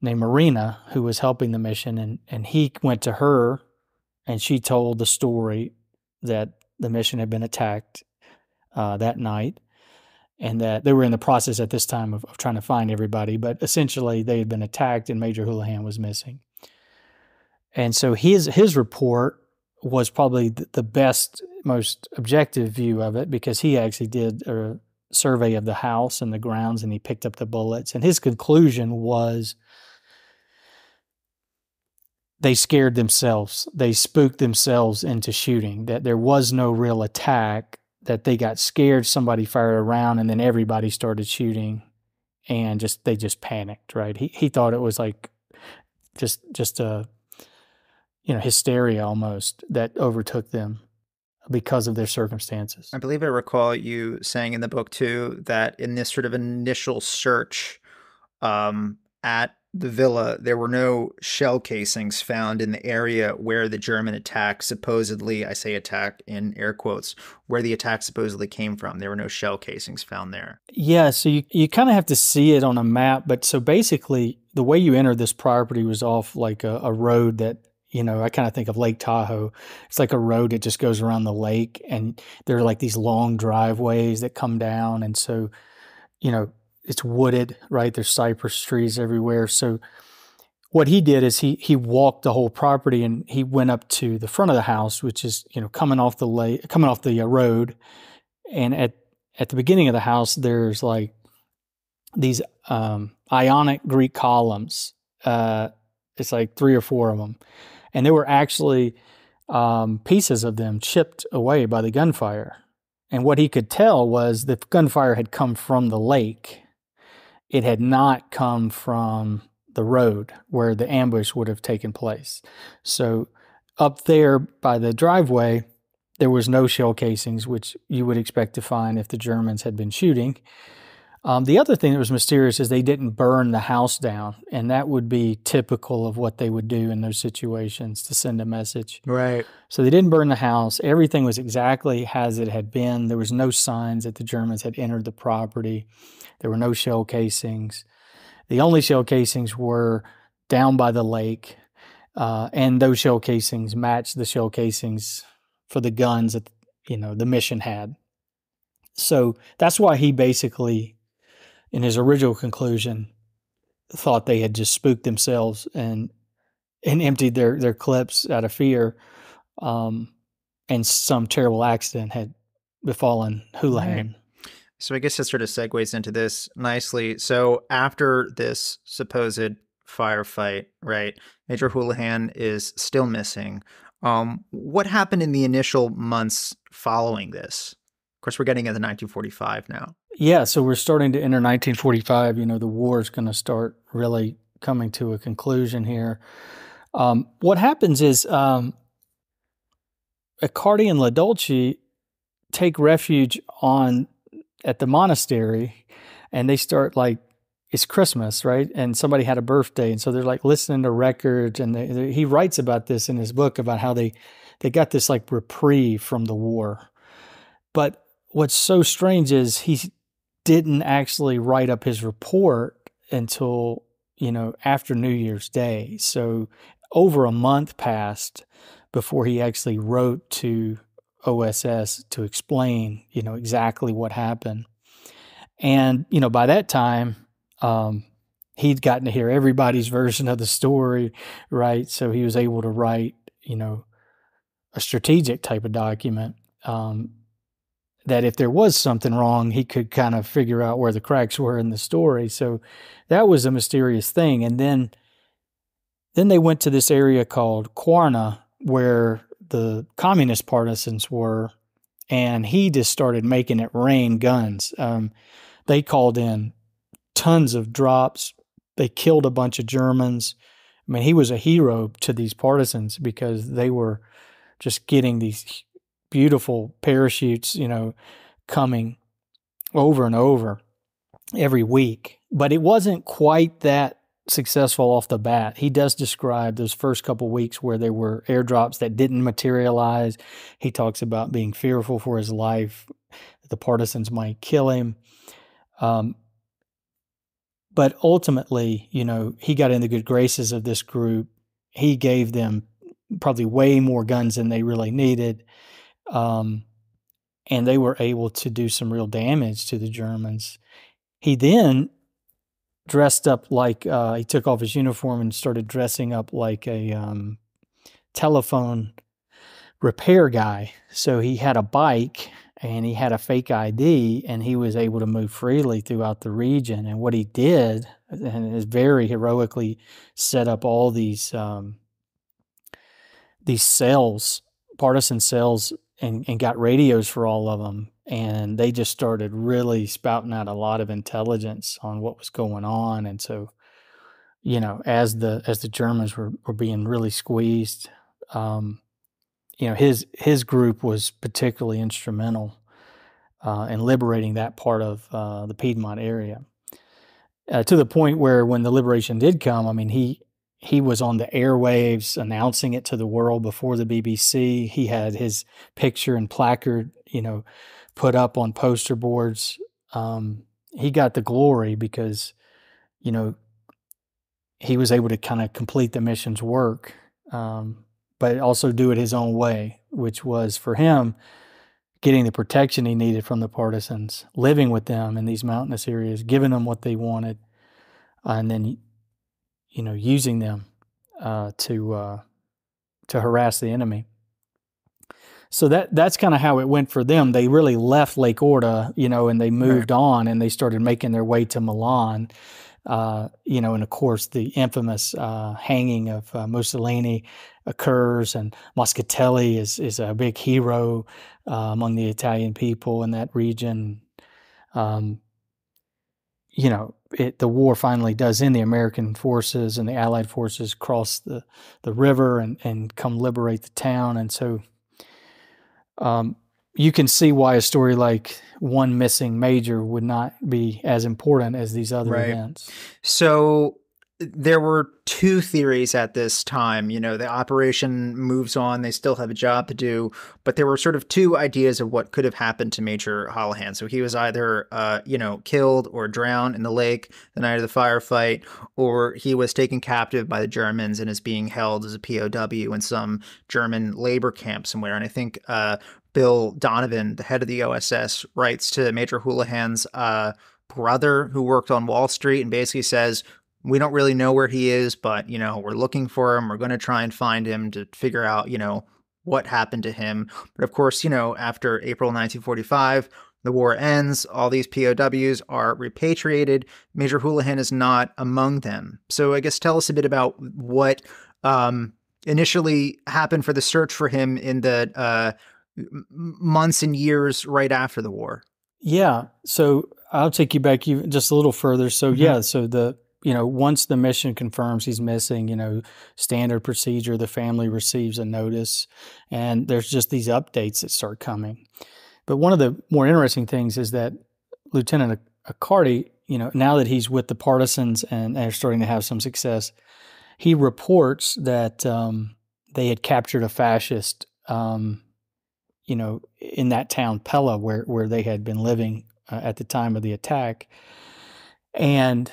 Speaker 1: named Marina who was helping the mission, and and he went to her and she told the story that the mission had been attacked uh, that night and that they were in the process at this time of, of, trying to find everybody, but essentially they had been attacked and Major Holohan was missing. And so his his report was probably the best, most objective view of it because he actually did a survey of the house and the grounds and he picked up the bullets. And his conclusion was they scared themselves. They spooked themselves into shooting, that there was no real attack, that they got scared, somebody fired around, and then everybody started shooting and just they just panicked, right? He he thought it was like just just a you know, hysteria almost that overtook them because of their circumstances.
Speaker 3: I believe I recall you saying in the book too that in this sort of initial search um, at the villa, there were no shell casings found in the area where the German attack supposedly, I say attack in air quotes, where the attack supposedly came from. There were no shell casings found there.
Speaker 1: Yeah, so you, you kind of have to see it on a map. But so basically, the way you enter this property was off like a, a road that, you know, I kind of think of Lake Tahoe. It's like a road that just goes around the lake, and there are like these long driveways that come down. And so, you know, it's wooded, right? There's cypress trees everywhere. So what he did is he he walked the whole property and he went up to the front of the house, which is you know coming off the lake, coming off the uh, road, and at at the beginning of the house there's like these um, Ionic Greek columns. Uh, it's like three or four of them, and there were actually um, pieces of them chipped away by the gunfire. And what he could tell was the gunfire had come from the lake. It had not come from the road where the ambush would have taken place. So up there by the driveway, there was no shell casings, which you would expect to find if the Germans had been shooting. Um, the other thing that was mysterious is they didn't burn the house down, and that would be typical of what they would do in those situations to send a message.
Speaker 3: Right.
Speaker 1: So they didn't burn the house. Everything was exactly as it had been. There was no signs that the Germans had entered the property. There were no shell casings. The only shell casings were down by the lake, uh, and those shell casings matched the shell casings for the guns that you know the mission had. So that's why he basically, in his original conclusion, thought they had just spooked themselves and and emptied their their clips out of fear, um, and some terrible accident had befallen Holohan.
Speaker 3: Right. So I guess that sort of segues into this nicely. So after this supposed firefight, right, Major Holohan is still missing. Um, what happened in the initial months following this? Of course, we're getting into 1945 now.
Speaker 1: Yeah, so we're starting to enter 1945. You know, the war is going to start really coming to a conclusion here. Um, what happens is um, and LoDolce take refuge on at the monastery and they start like it's Christmas, right? And somebody had a birthday, and so they're like listening to records, and they, they, he writes about this in his book about how they they got this like reprieve from the war. But what's so strange is he didn't actually write up his report until you know after New Year's Day. So over a month passed before he actually wrote to OSS to explain, you know, exactly what happened. And, you know, by that time, um, he'd gotten to hear everybody's version of the story, right? So he was able to write, you know, a strategic type of document um, that if there was something wrong, he could kind of figure out where the cracks were in the story. So that was a mysterious thing. And then, then they went to this area called Quarna, where the communist partisans were, and he just started making it rain guns. Um, they called in tons of drops. They killed a bunch of Germans. I mean, he was a hero to these partisans because they were just getting these beautiful parachutes, you know, coming over and over every week. But it wasn't quite that successful off the bat. He does describe those first couple weeks where there were airdrops that didn't materialize. He talks about being fearful for his life, the partisans might kill him. Um, but ultimately, you know, he got in the good graces of this group. He gave them probably way more guns than they really needed. Um, and they were able to do some real damage to the Germans. He then dressed up like uh, he took off his uniform and started dressing up like a um, telephone repair guy. So he had a bike and he had a fake ID and he was able to move freely throughout the region. And what he did, and is very heroically set up all these um, these cells, partisan cells, and, and got radios for all of them and they just started really spouting out a lot of intelligence on what was going on and so you know as the as the germans were, were being really squeezed um, you know his his group was particularly instrumental uh, in liberating that part of uh, the piedmont area. Uh, to the point where when the liberation did come i mean he he was on the airwaves announcing it to the world before the bbc he had his picture and placard you know put up on poster boards. Um, he got the glory because, you know, he was able to kind of complete the mission's work, um, but also do it his own way, which was for him getting the protection he needed from the partisans, living with them in these mountainous areas, giving them what they wanted, uh, and then, you know, using them uh, to uh, to harass the enemy. So that that's kind of how it went for them. They really left Lake Orta, you know, and they moved right. on and they started making their way to Milan. Uh, you know, and of course, the infamous uh, hanging of uh, Mussolini occurs, and Moscatelli is is a big hero uh, among the Italian people in that region. Um, you know, it, the war finally does end. The American forces and the Allied forces cross the the river and and come liberate the town, and so. Um, you can see why a story like one missing major would not be as important as these other right. events.
Speaker 3: So there were two theories at this time. You know, the operation moves on, they still have a job to do, but there were sort of two ideas of what could have happened to Major Holohan. So he was either, uh, you know, killed or drowned in the lake the night of the firefight, or he was taken captive by the Germans and is being held as a POW in some German labor camp somewhere. And I think uh, Bill Donovan, the head of the OSS, writes to Major Holohan's uh, brother who worked on Wall Street and basically says, we don't really know where he is, but you know, we're looking for him. We're going to try and find him to figure out, you know, what happened to him. But of course, you know, after April 1945, the war ends, all these POWs are repatriated. Major Holohan is not among them. So I guess tell us a bit about what um, initially happened for the search for him in the uh, months and years right after the war.
Speaker 1: Yeah. So I'll take you back even just a little further. So mm-hmm. yeah, so the you know once the mission confirms he's missing, you know, standard procedure, the family receives a notice, and there's just these updates that start coming. But one of the more interesting things is that Lieutenant Icardi, you know, now that he's with the partisans and they're starting to have some success, he reports that um, they had captured a fascist um, you know, in that town, Pella, where, where they had been living uh, at the time of the attack. And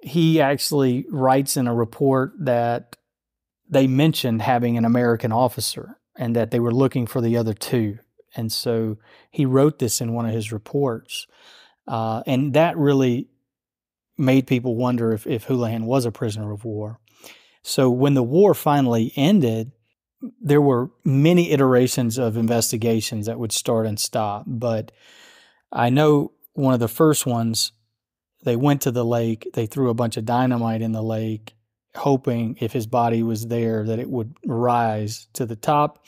Speaker 1: he actually writes in a report that they mentioned having an American officer and that they were looking for the other two. And so he wrote this in one of his reports. Uh, and that really made people wonder if, if Holohan was a prisoner of war. So when the war finally ended, there were many iterations of investigations that would start and stop, but I know one of the first ones, they went to the lake, they threw a bunch of dynamite in the lake, hoping if his body was there that it would rise to the top.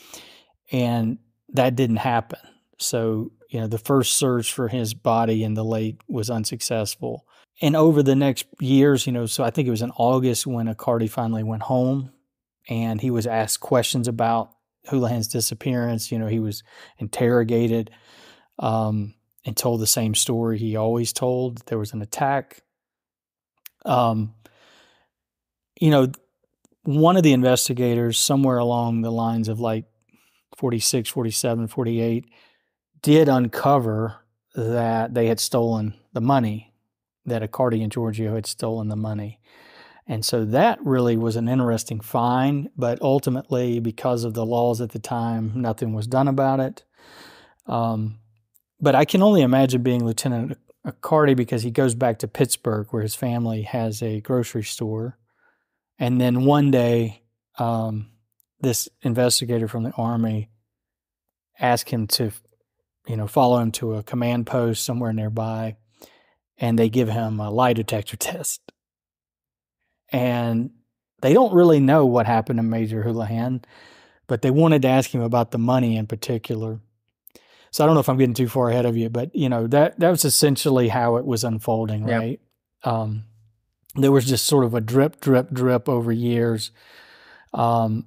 Speaker 1: And that didn't happen. So, you know, the first search for his body in the lake was unsuccessful. And over the next years, you know, so I think it was in August when Icardi finally went home and he was asked questions about Holohan's disappearance. You know, he was interrogated um, and told the same story he always told. There was an attack. Um, you know, one of the investigators, somewhere along the lines of like 46, 47, 48, did uncover that they had stolen the money, that Icardi and Giorgio had stolen the money. And so that really was an interesting find, but ultimately, because of the laws at the time, nothing was done about it. Um, but I can only imagine being Lieutenant Icardi because he goes back to Pittsburgh where his family has a grocery store. And then one day, um, this investigator from the Army asked him to, you know, follow him to a command post somewhere nearby. And they give him a lie detector test and they don't really know what happened to Major Holohan, but they wanted to ask him about the money in particular. So I don't know if I'm getting too far ahead of you, but you know that that was essentially how it was unfolding, right? Yep. Um, there was just sort of a drip, drip, drip over years. Um,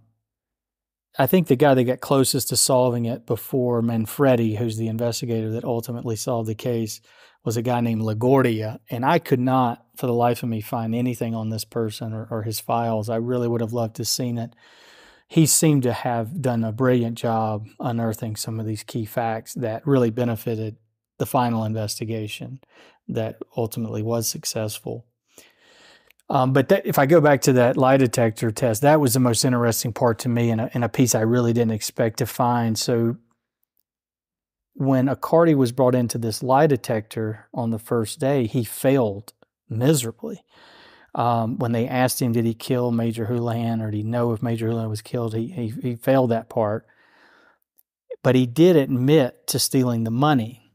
Speaker 1: I think the guy that got closest to solving it before Manfredi, who's the investigator that ultimately solved the case, was a guy named LaGuardia. And I could not, for the life of me, find anything on this person or, or his files. I really would have loved to have seen it. He seemed to have done a brilliant job unearthing some of these key facts that really benefited the final investigation that ultimately was successful. Um, but that, if I go back to that lie detector test, that was the most interesting part to me, and a, and a piece I really didn't expect to find. So when Icardi was brought into this lie detector on the first day, he failed miserably. Um, when they asked him, did he kill Major Holohan or did he know if Major Holohan was killed, he, he, he failed that part. But he did admit to stealing the money.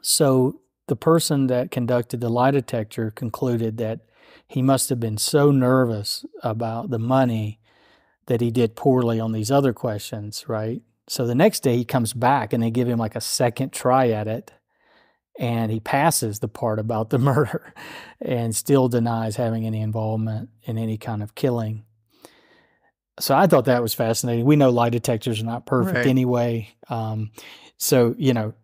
Speaker 1: So the person that conducted the lie detector concluded that he must have been so nervous about the money that he did poorly on these other questions, right? So the next day he comes back and they give him like a second try at it and he passes the part about the murder and still denies having any involvement in any kind of killing. So I thought that was fascinating. We know lie detectors are not perfect right. anyway. Um, so, you know,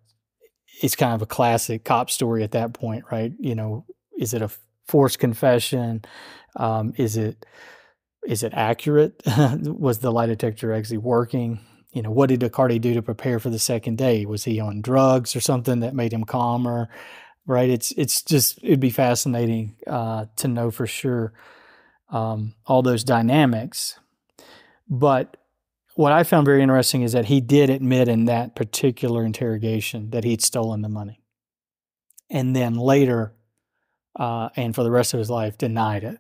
Speaker 1: it's kind of a classic cop story at that point, right? You know, is it a forced confession? Um, is it is it accurate? was the lie detector actually working? You know, what did Icardi do to prepare for the second day? Was he on drugs or something that made him calmer? Right? It's it's just it'd be fascinating uh, to know for sure um, all those dynamics. But what I found very interesting is that he did admit in that particular interrogation that he'd stolen the money, and then later, uh, and for the rest of his life, denied it.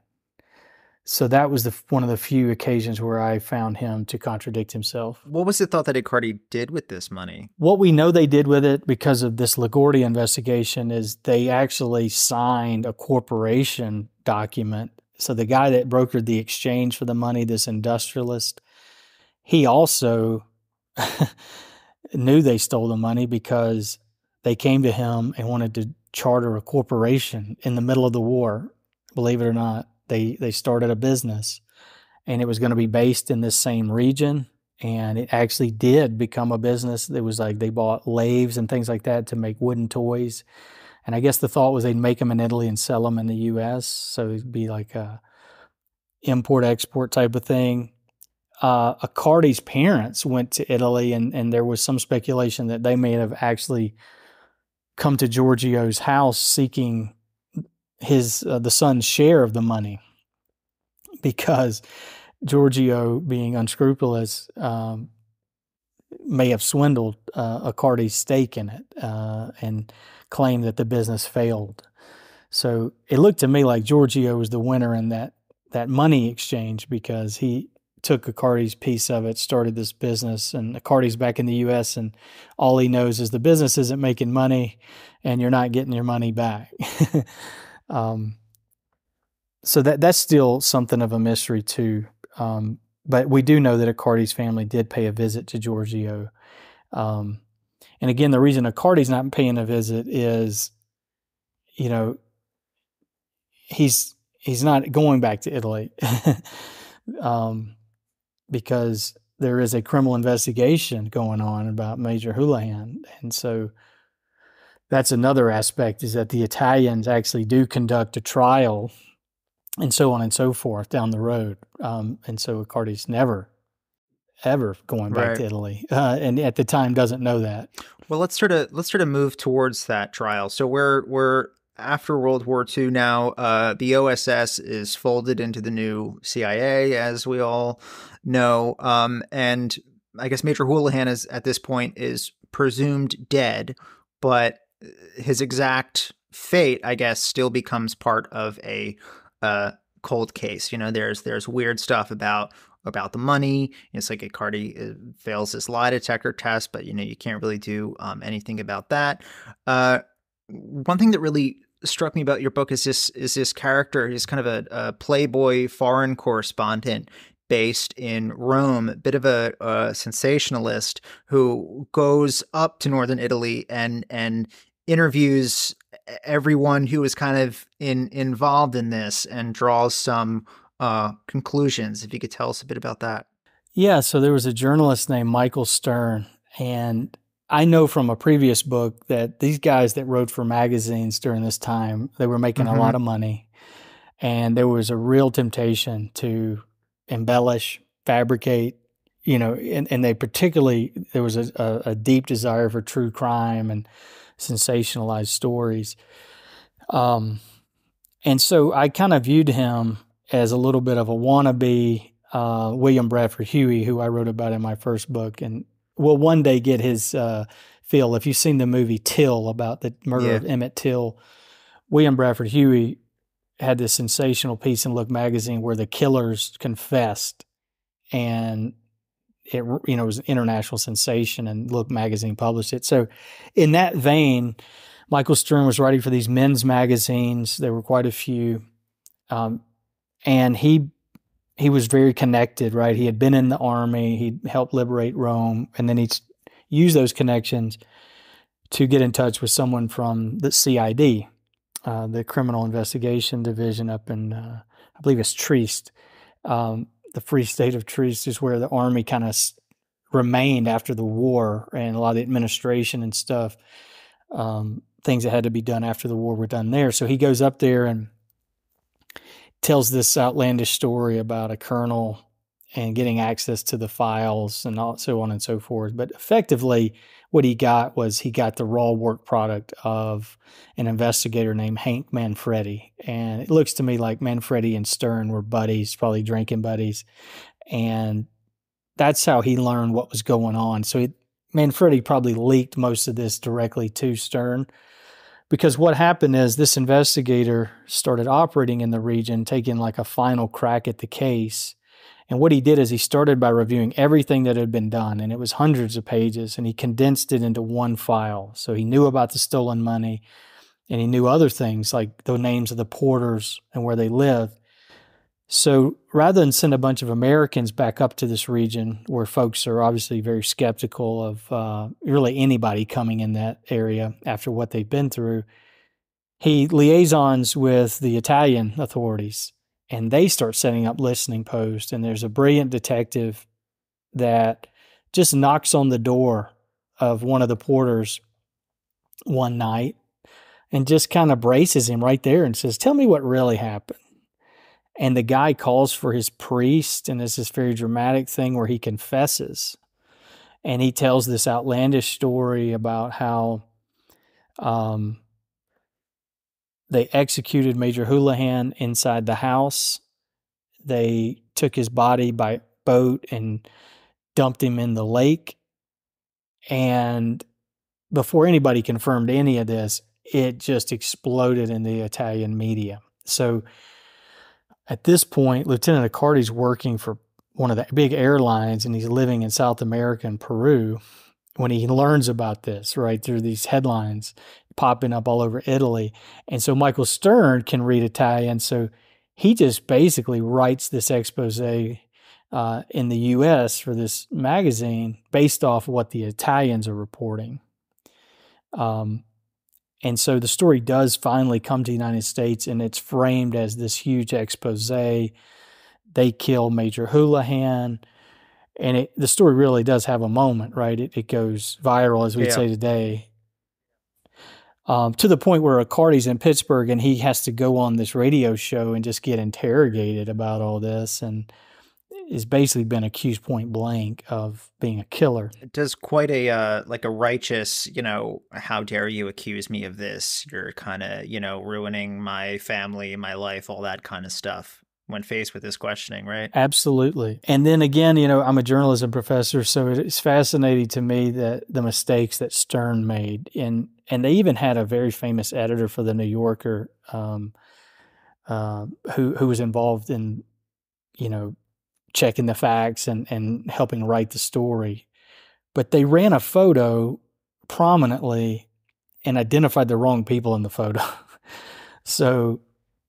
Speaker 1: So that was the one of the few occasions where I found him to contradict himself.
Speaker 3: What was the thought that Icardi did with this money?
Speaker 1: What we know they did with it because of this LaGuardia investigation is they actually signed a corporation document. So the guy that brokered the exchange for the money, this industrialist, he also knew they stole the money because they came to him and wanted to charter a corporation in the middle of the war, believe it or not they they started a business and it was going to be based in this same region and it actually did become a business it was like they bought lathes and things like that to make wooden toys and i guess the thought was they'd make them in italy and sell them in the us so it'd be like a import export type of thing. Uh, Icardi's parents went to Italy, and, and there was some speculation that they may have actually come to Giorgio's house seeking his uh, the son's share of the money because Giorgio, being unscrupulous, um, may have swindled uh, Icardi's stake in it uh, and claimed that the business failed. So it looked to me like Giorgio was the winner in that that money exchange because he took Icardi's piece of it, started this business, and Icardi's back in the U.S. and all he knows is the business isn't making money, and you're not getting your money back. Um, so that that's still something of a mystery too. Um, but we do know that Icardi's family did pay a visit to Giorgio. Um, and again, the reason Icardi's not paying a visit is, you know, he's he's not going back to Italy um, because there is a criminal investigation going on about Major Holohan, and so that's another aspect is that the Italians actually do conduct a trial and so on and so forth down the road. Um, and so Icardi's never, ever going back right. to Italy, uh, and at the time doesn't know that.
Speaker 3: Well, let's sort of let's sort of move towards that trial. So we're we're after World War II now. Uh, the OSS is folded into the new CIA, as we all know, um, and I guess Major Holohan is at this point is presumed dead, but his exact fate, I guess, still becomes part of a uh, cold case. You know, there's there's weird stuff about about the money. It's like Icardi uh, fails his lie detector test, but you know you can't really do um, anything about that. Uh, one thing that really struck me about your book is this is this character. He's kind of a, a playboy foreign correspondent based in Rome, a bit of a, a, sensationalist who goes up to northern Italy and and interviews everyone who was kind of in involved in this and draws some uh, conclusions. If you could tell us a bit about that.
Speaker 1: Yeah, so there was a journalist named Michael Stern, and I know from a previous book that these guys that wrote for magazines during this time they were making mm-hmm. a lot of money, and there was a real temptation to embellish, fabricate, you know, and, and they particularly there was a, a, a deep desire for true crime and sensationalized stories. Um, and so I kind of viewed him as a little bit of a wannabe uh, William Bradford Huie, who I wrote about in my first book, and will one day get his uh, feel. If you've seen the movie Till about the murder
Speaker 3: Yeah.
Speaker 1: of Emmett Till, William Bradford Huie had this sensational piece in Look magazine where the killers confessed, and it you know was an international sensation, and Look magazine published it. So, in that vein, Michael Stern was writing for these men's magazines. There were quite a few, um, and he he was very connected. Right, he had been in the army. He helped liberate Rome, and then he used those connections to get in touch with someone from the CID, uh, the Criminal Investigation Division up in, uh, I believe it's Trieste. Um, the Free State of Trieste is where the army kind of remained after the war, and a lot of the administration and stuff, um, things that had to be done after the war were done there. So he goes up there and tells this outlandish story about a colonel and getting access to the files and all, so on and so forth. But effectively, what he got was he got the raw work product of an investigator named Hank Manfredi. And it looks to me like Manfredi and Stern were buddies, probably drinking buddies. And that's how he learned what was going on. So it, Manfredi probably leaked most of this directly to Stern. Because what happened is this investigator started operating in the region, taking like a final crack at the case. And what he did is he started by reviewing everything that had been done, and it was hundreds of pages, and he condensed it into one file. So he knew about the stolen money, and he knew other things like the names of the porters and where they lived. So rather than send a bunch of Americans back up to this region where folks are obviously very skeptical of uh, really anybody coming in that area after what they've been through, he liaisons with the Italian authorities and they start setting up listening posts. And there's a brilliant detective that just knocks on the door of one of the porters one night and just kind of braces him right there and says, Tell me what really happened. And the guy calls for his priest, and it's this very dramatic thing where he confesses. And he tells this outlandish story about how um, they executed Major Holohan inside the house. They took his body by boat and dumped him in the lake. And before anybody confirmed any of this, it just exploded in the Italian media. So at this point, Lieutenant Icardi's working for one of the big airlines and he's living in South America and Peru when he learns about this, right, through these headlines popping up all over Italy. And so Michael Stern can read Italian. So he just basically writes this expose uh, in the US for this magazine based off what the Italians are reporting. Um, and so the story does finally come to the United States and it's framed as this huge expose. They kill Major Holohan. And it, the story really does have a moment, right? It, it goes viral, as we'd
Speaker 3: Yeah.
Speaker 1: say today, um, to the point where Icardi's in Pittsburgh and he has to go on this radio show and just get interrogated about all this and is basically been accused point blank of being a killer.
Speaker 3: It does quite a uh, like a righteous, you know, how dare you accuse me of this? You're kind of, you know, ruining my family, my life, all that kind of stuff when faced with this questioning, right?
Speaker 1: Absolutely. And then again, you know, I'm a journalism professor, so it's fascinating to me that the mistakes that Stern made, and and they even had a very famous editor for the New Yorker, um, uh, who who was involved in, you know, checking the facts and and helping write the story, but they ran a photo prominently and identified the wrong people in the photo. so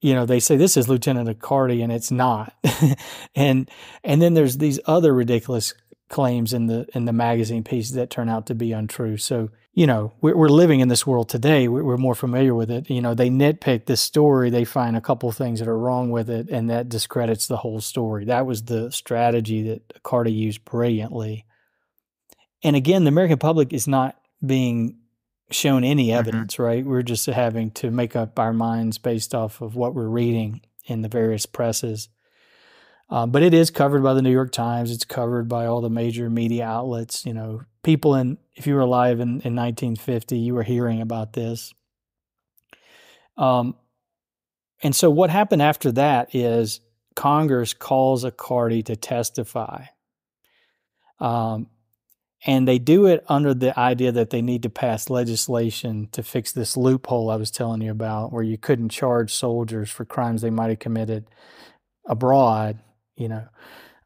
Speaker 1: you know they say this is lieutenant icardi and it's not. And and then there's these other ridiculous claims in the in the magazine pieces that turn out to be untrue. So you know we're, we're living in this world today we're, we're more familiar with it you know they nitpick this story they find a couple things that are wrong with it and that discredits the whole story that was the strategy that Carter used brilliantly and again the american public is not being shown any evidence, right? We're just having to make up our minds based off of what we're reading in the various presses. Um, but it is covered by the New York Times. It's covered by all the major media outlets. You know, people in, if you were alive in, in 1950, you were hearing about this. Um, and so what happened after that is Congress calls a Icardi to testify. Um, and they do it under the idea that they need to pass legislation to fix this loophole I was telling you about, where you couldn't charge soldiers for crimes they might have committed abroad, you know,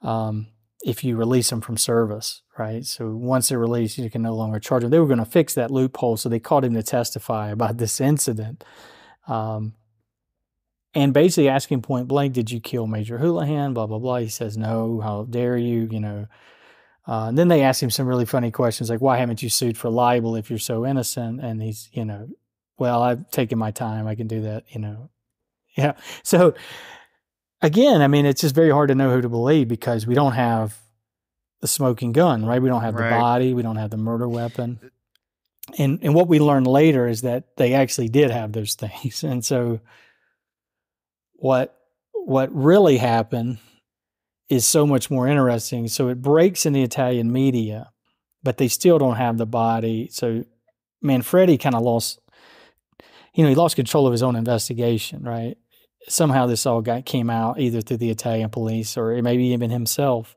Speaker 1: um, if you release them from service, right? So once they're released, you can no longer charge them. They were going to fix that loophole, so they called him to testify about this incident. Um, and basically asking point blank, did you kill Major Holohan? Blah, blah, blah. He says, no. How dare you? You know, uh, and then they ask him some really funny questions like, why haven't you sued for libel if you're so innocent? And he's, you know, well, I've taken my time. I can do that, you know. Yeah. So again, I mean, it's just very hard to know who to believe because we don't have the smoking gun, right? We don't have
Speaker 3: Right.
Speaker 1: the body, we don't have the murder weapon. And and what we learn later is that they actually did have those things. And so what what really happened is so much more interesting. So it breaks in the Italian media, but they still don't have the body. So Manfredi kind of lost you know, he lost control of his own investigation, right? Somehow this all got came out either through the Italian police or maybe even himself.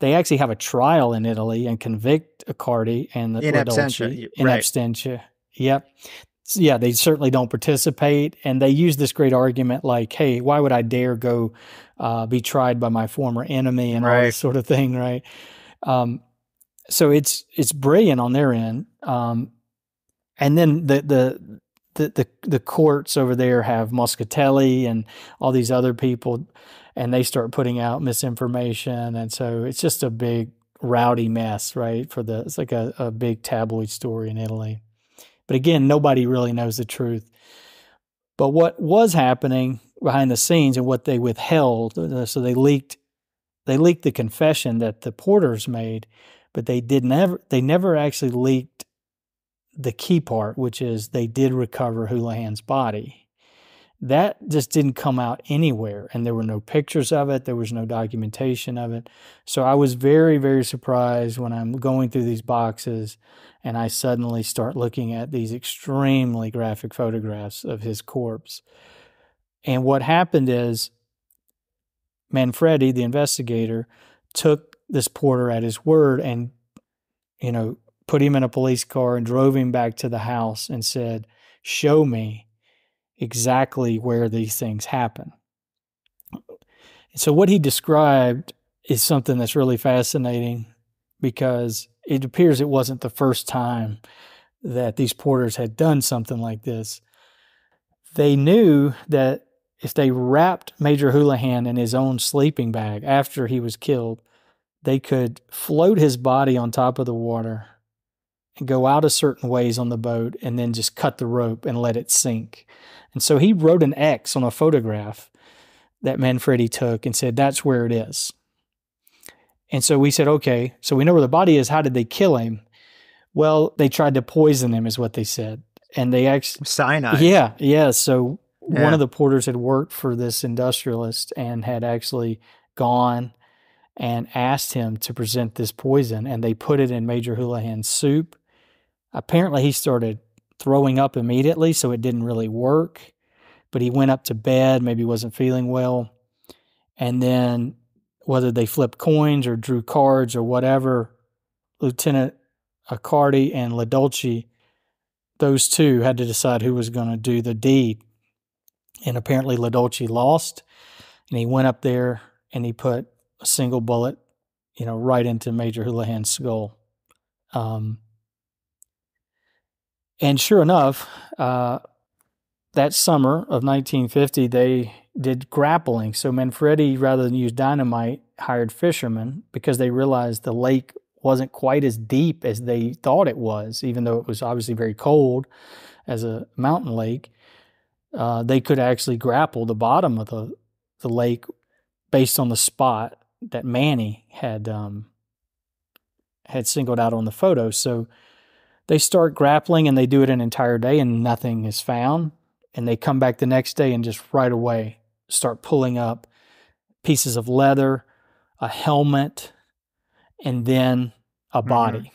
Speaker 1: They actually have a trial in Italy and convict Icardi and the
Speaker 3: In absentia, LoDolce
Speaker 1: in
Speaker 3: right.
Speaker 1: absentia. Yep. So, yeah, they certainly don't participate, and they use this great argument like, "Hey, why would I dare go uh, be tried by my former enemy and all this sort of thing?" Right. Um, so it's it's brilliant on their end, um, and then the the the the, the courts over there have Moscatelli and all these other people, and they start putting out misinformation, and so it's just a big rowdy mess, right? For the it's like a, a big tabloid story in Italy. But again, nobody really knows the truth. But what was happening behind the scenes and what they withheld, uh, so they leaked they leaked the confession that the porters made, but they did never they never actually leaked the key part, which is they did recover Holohan's body. That just didn't come out anywhere, and there were no pictures of it. There was no documentation of it. So I was very, very surprised when I'm going through these boxes and I suddenly start looking at these extremely graphic photographs of his corpse. And what happened is Manfredi, the investigator, took this porter at his word and, you know, put him in a police car and drove him back to the house and said, Show me exactly where these things happen. So, what he described is something that's really fascinating because it appears it wasn't the first time that these porters had done something like this. They knew that if they wrapped Major Holohan in his own sleeping bag after he was killed, they could float his body on top of the water and go out a certain ways on the boat and then just cut the rope and let it sink. And so he wrote an X on a photograph that Manfredi took and said, That's where it is. And so we said, Okay, so we know where the body is. How did they kill him? Well, they tried to poison him, is what they said. And they actually,
Speaker 3: Cyanide.
Speaker 1: yeah, yeah. So
Speaker 3: Yeah.
Speaker 1: one of the porters had worked for this industrialist and had actually gone and asked him to present this poison, and they put it in Major Holohan's soup. Apparently, he started throwing up immediately, so it didn't really work. But he went up to bed, maybe wasn't feeling well. And then, whether they flipped coins or drew cards or whatever, Lieutenant Icardi and LoDolce, those two had to decide who was going to do the deed. And apparently, LoDolce lost, and he went up there and he put a single bullet, you know, right into Major Holohan's skull. Um, and sure enough, uh, that summer of 1950, they did grappling. So Manfredi, rather than use dynamite, hired fishermen because they realized the lake wasn't quite as deep as they thought it was, even though it was obviously very cold as a mountain lake. Uh, they could actually grapple the bottom of the, the lake based on the spot that Manny had um, had singled out on the photo. So they start grappling and they do it an entire day and nothing is found. And they come back the next day and just right away start pulling up pieces of leather, a helmet, and then a mm-hmm. body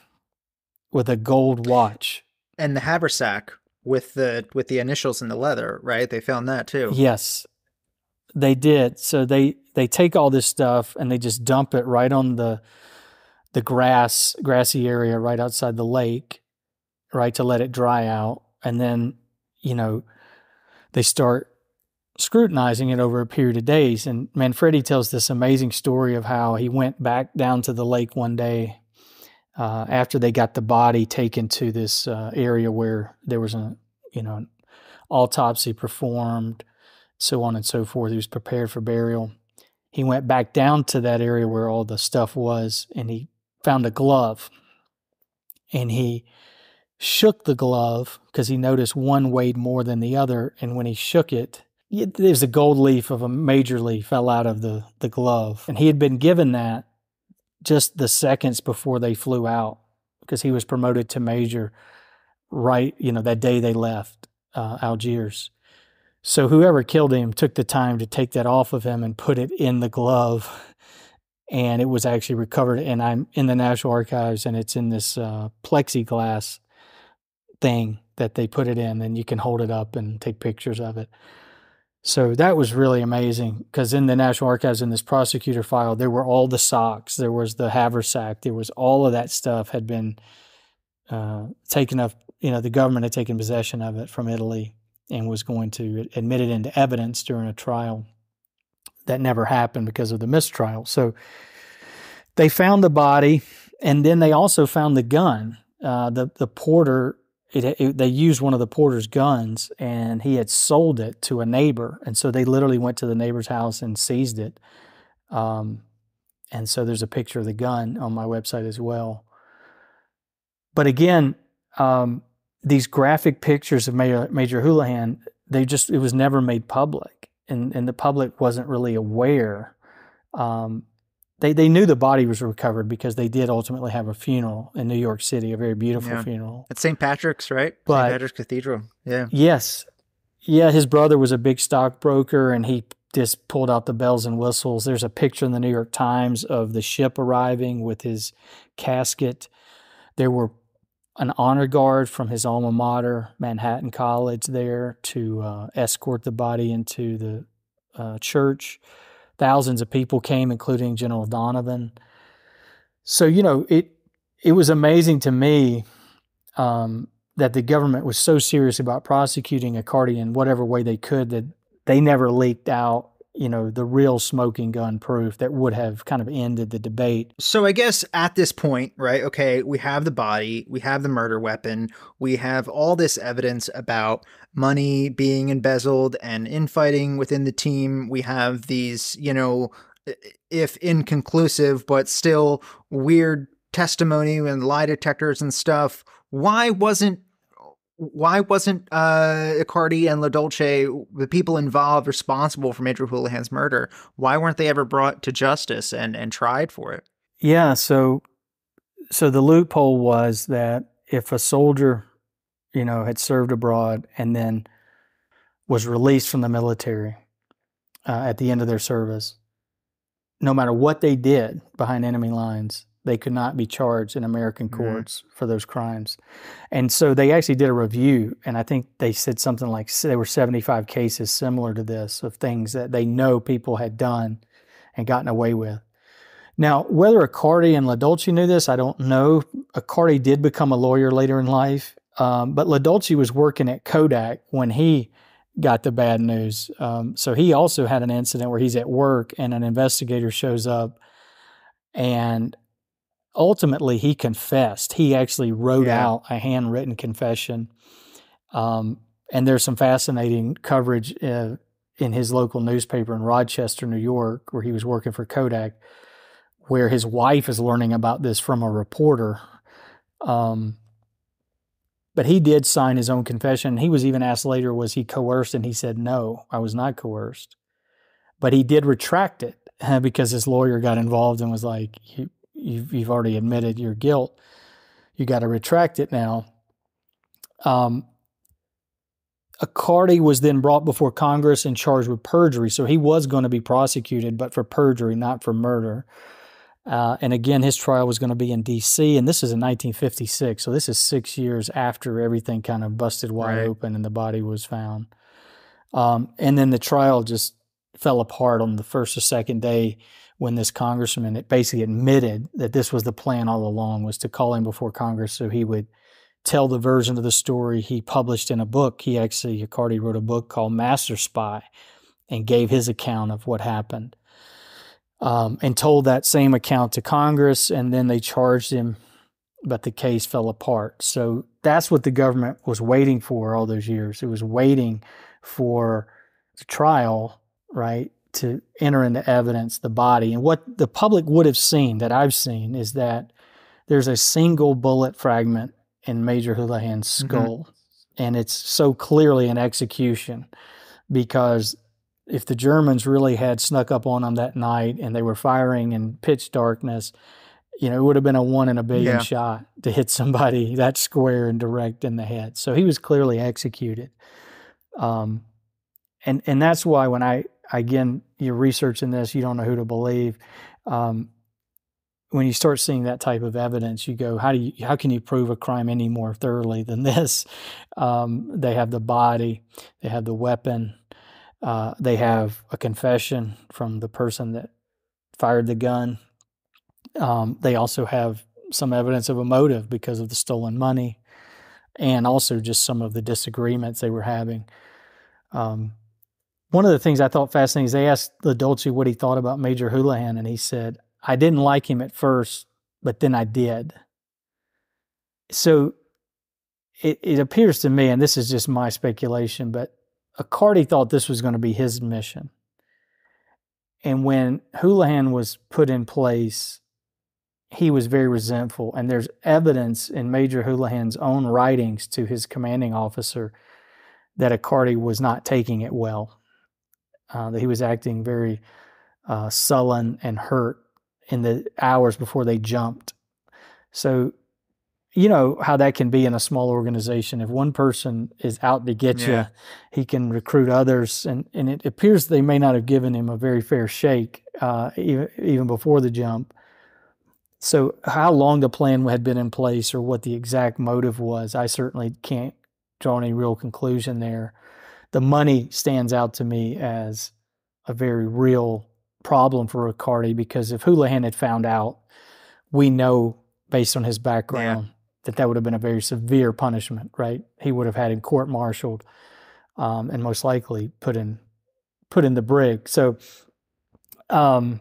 Speaker 1: with a gold watch.
Speaker 3: And the haversack with the with the initials in the leather, right? They found that too.
Speaker 1: Yes, they did. So they they take all this stuff and they just dump it right on the the grass, grassy area right outside the lake, right, to let it dry out. And then, you know, they start scrutinizing it over a period of days. And Manfredi tells this amazing story of how he went back down to the lake one day uh, after they got the body taken to this uh, area where there was a, you know, an autopsy performed, so on and so forth. He was prepared for burial. He went back down to that area where all the stuff was, and he found a glove. And he shook the glove because he noticed one weighed more than the other. And when he shook it, there's a gold leaf of a major leaf fell out of the, the glove. And he had been given that just the seconds before they flew out because he was promoted to major right, you know, that day they left uh, Algiers. So whoever killed him took the time to take that off of him and put it in the glove. And it was actually recovered. And I'm in the National Archives and it's in this uh, plexiglass thing that they put it in. And you can hold it up and take pictures of it. So that was really amazing because in the National Archives, in this prosecutor file, there were all the socks, there was the haversack, there was all of that stuff had been uh, taken up. You know, the government had taken possession of it from Italy and was going to admit it into evidence during a trial. That never happened because of the mistrial. So they found the body, and then they also found the gun. Uh, the the porter it, it, they used one of the porter's guns and he had sold it to a neighbor. And so they literally went to the neighbor's house and seized it. Um, and so there's a picture of the gun on my website as well. But again, um, these graphic pictures of Major, Major Holohan, they just, it was never made public. And, and the public wasn't really aware um, they they knew the body was recovered because they did ultimately have a funeral in New York City, a very beautiful
Speaker 3: Yeah.
Speaker 1: funeral.
Speaker 3: At St. Patrick's, right?
Speaker 1: But-
Speaker 3: St. Patrick's Cathedral. Yeah.
Speaker 1: Yes, yeah, his brother was a big stockbroker, and he just pulled out the bells and whistles. There's a picture in the New York Times of the ship arriving with his casket. There were an honor guard from his alma mater, Manhattan College, there to uh, escort the body into the uh, church. Thousands of people came, including General Donovan. So you know it. It was amazing to me um, that the government was so serious about prosecuting Icardi in whatever way they could that they never leaked out, you know, the real smoking gun proof that would have kind of ended the debate.
Speaker 3: So I guess at this point, right? Okay, we have the body, we have the murder weapon, we have all this evidence about money being embezzled and infighting within the team. We have these, you know, if inconclusive but still weird testimony and lie detectors and stuff. Why wasn't why wasn't uh Icardi and LoDolce, the people involved responsible for Major Holohan's murder, why weren't they ever brought to justice and and tried for it?
Speaker 1: Yeah, so so the loophole was that if a soldier, you know, had served abroad and then was released from the military uh, at the end of their service, no matter what they did behind enemy lines, they could not be charged in American
Speaker 3: Mhm.
Speaker 1: courts for those crimes. And so they actually did a review, and I think they said something like there were 75 cases similar to this of things that they know people had done and gotten away with. Now, whether Icardi and LoDolce knew this, I don't know. Icardi did become a lawyer later in life, um, but LoDolce was working at Kodak when he got the bad news. Um, so he also had an incident where he's at work and an investigator shows up and ultimately he confessed. He actually wrote
Speaker 3: Yeah.
Speaker 1: out a handwritten confession. Um, and there's some fascinating coverage uh, in his local newspaper in Rochester, New York, where he was working for Kodak, where his wife is learning about this from a reporter. Um, but he did sign his own confession. He was even asked later, was he coerced? And he said, no, I was not coerced. But he did retract it because his lawyer got involved and was like, you, you've, you've already admitted your guilt. You got to retract it now. Um, Icardi was then brought before Congress and charged with perjury. So he was going to be prosecuted, but for perjury, not for murder. Uh, and again, his trial was going to be in D.C., and this is in 1956. So this is six years after everything kind of busted wide
Speaker 3: Right.
Speaker 1: open and the body was found. Um, and then the trial just fell apart on the first or second day when this congressman it basically admitted that this was the plan all along was to call him before Congress so he would tell the version of the story he published in a book. He actually, Icardi wrote a book called Master Spy and gave his account of what happened um, and told that same account to Congress, and then they charged him, but the case fell apart. So that's what the government was waiting for all those years. It was waiting for the trial, right, to enter into evidence the body. And what the public would have seen that I've seen is that there's a single bullet fragment in Major Holohan's mm-hmm. skull. Mm-hmm. And it's so clearly an execution because if the Germans really had snuck up on them that night and they were firing in pitch darkness, you know, it would have been a one in a billion yeah. shot to hit somebody that square and direct in the head. So he was clearly executed. Um, and and that's why when I again you're researching this, you don't know who to believe. Um, when you start seeing that type of evidence, you go, how do you how can you prove a crime any more thoroughly than this? Um, they have the body, they have the weapon, uh, they have a confession from the person that fired the gun. Um, they also have some evidence of a motive because of the stolen money, and also just some of the disagreements they were having. Um, one of the things I thought fascinating is they asked LoDolce what he thought about Major Holohan, and he said, I didn't like him at first, but then I did. So it, it appears to me, and this is just my speculation, but Icardi thought this was going to be his mission. And when Holohan was put in place, he was very resentful. And there's evidence in Major Holohan's own writings to his commanding officer that Icardi was not taking it well uh, that he was acting very uh, sullen and hurt in the hours before they jumped. So, you know how that can be in a small organization. If one person is out to get yeah. you, he can recruit others, and, and it appears they may not have given him a very fair shake uh, even, even before the jump. So, how long the plan had been in place or what the exact motive was, I certainly can't draw any real conclusion there the money stands out to me as a very real problem for Icardi because if Holohan had found out, we know based on his background. That that would have been a very severe punishment, right? He would have had him court-martialed um, and most likely put in put in the brig. So um,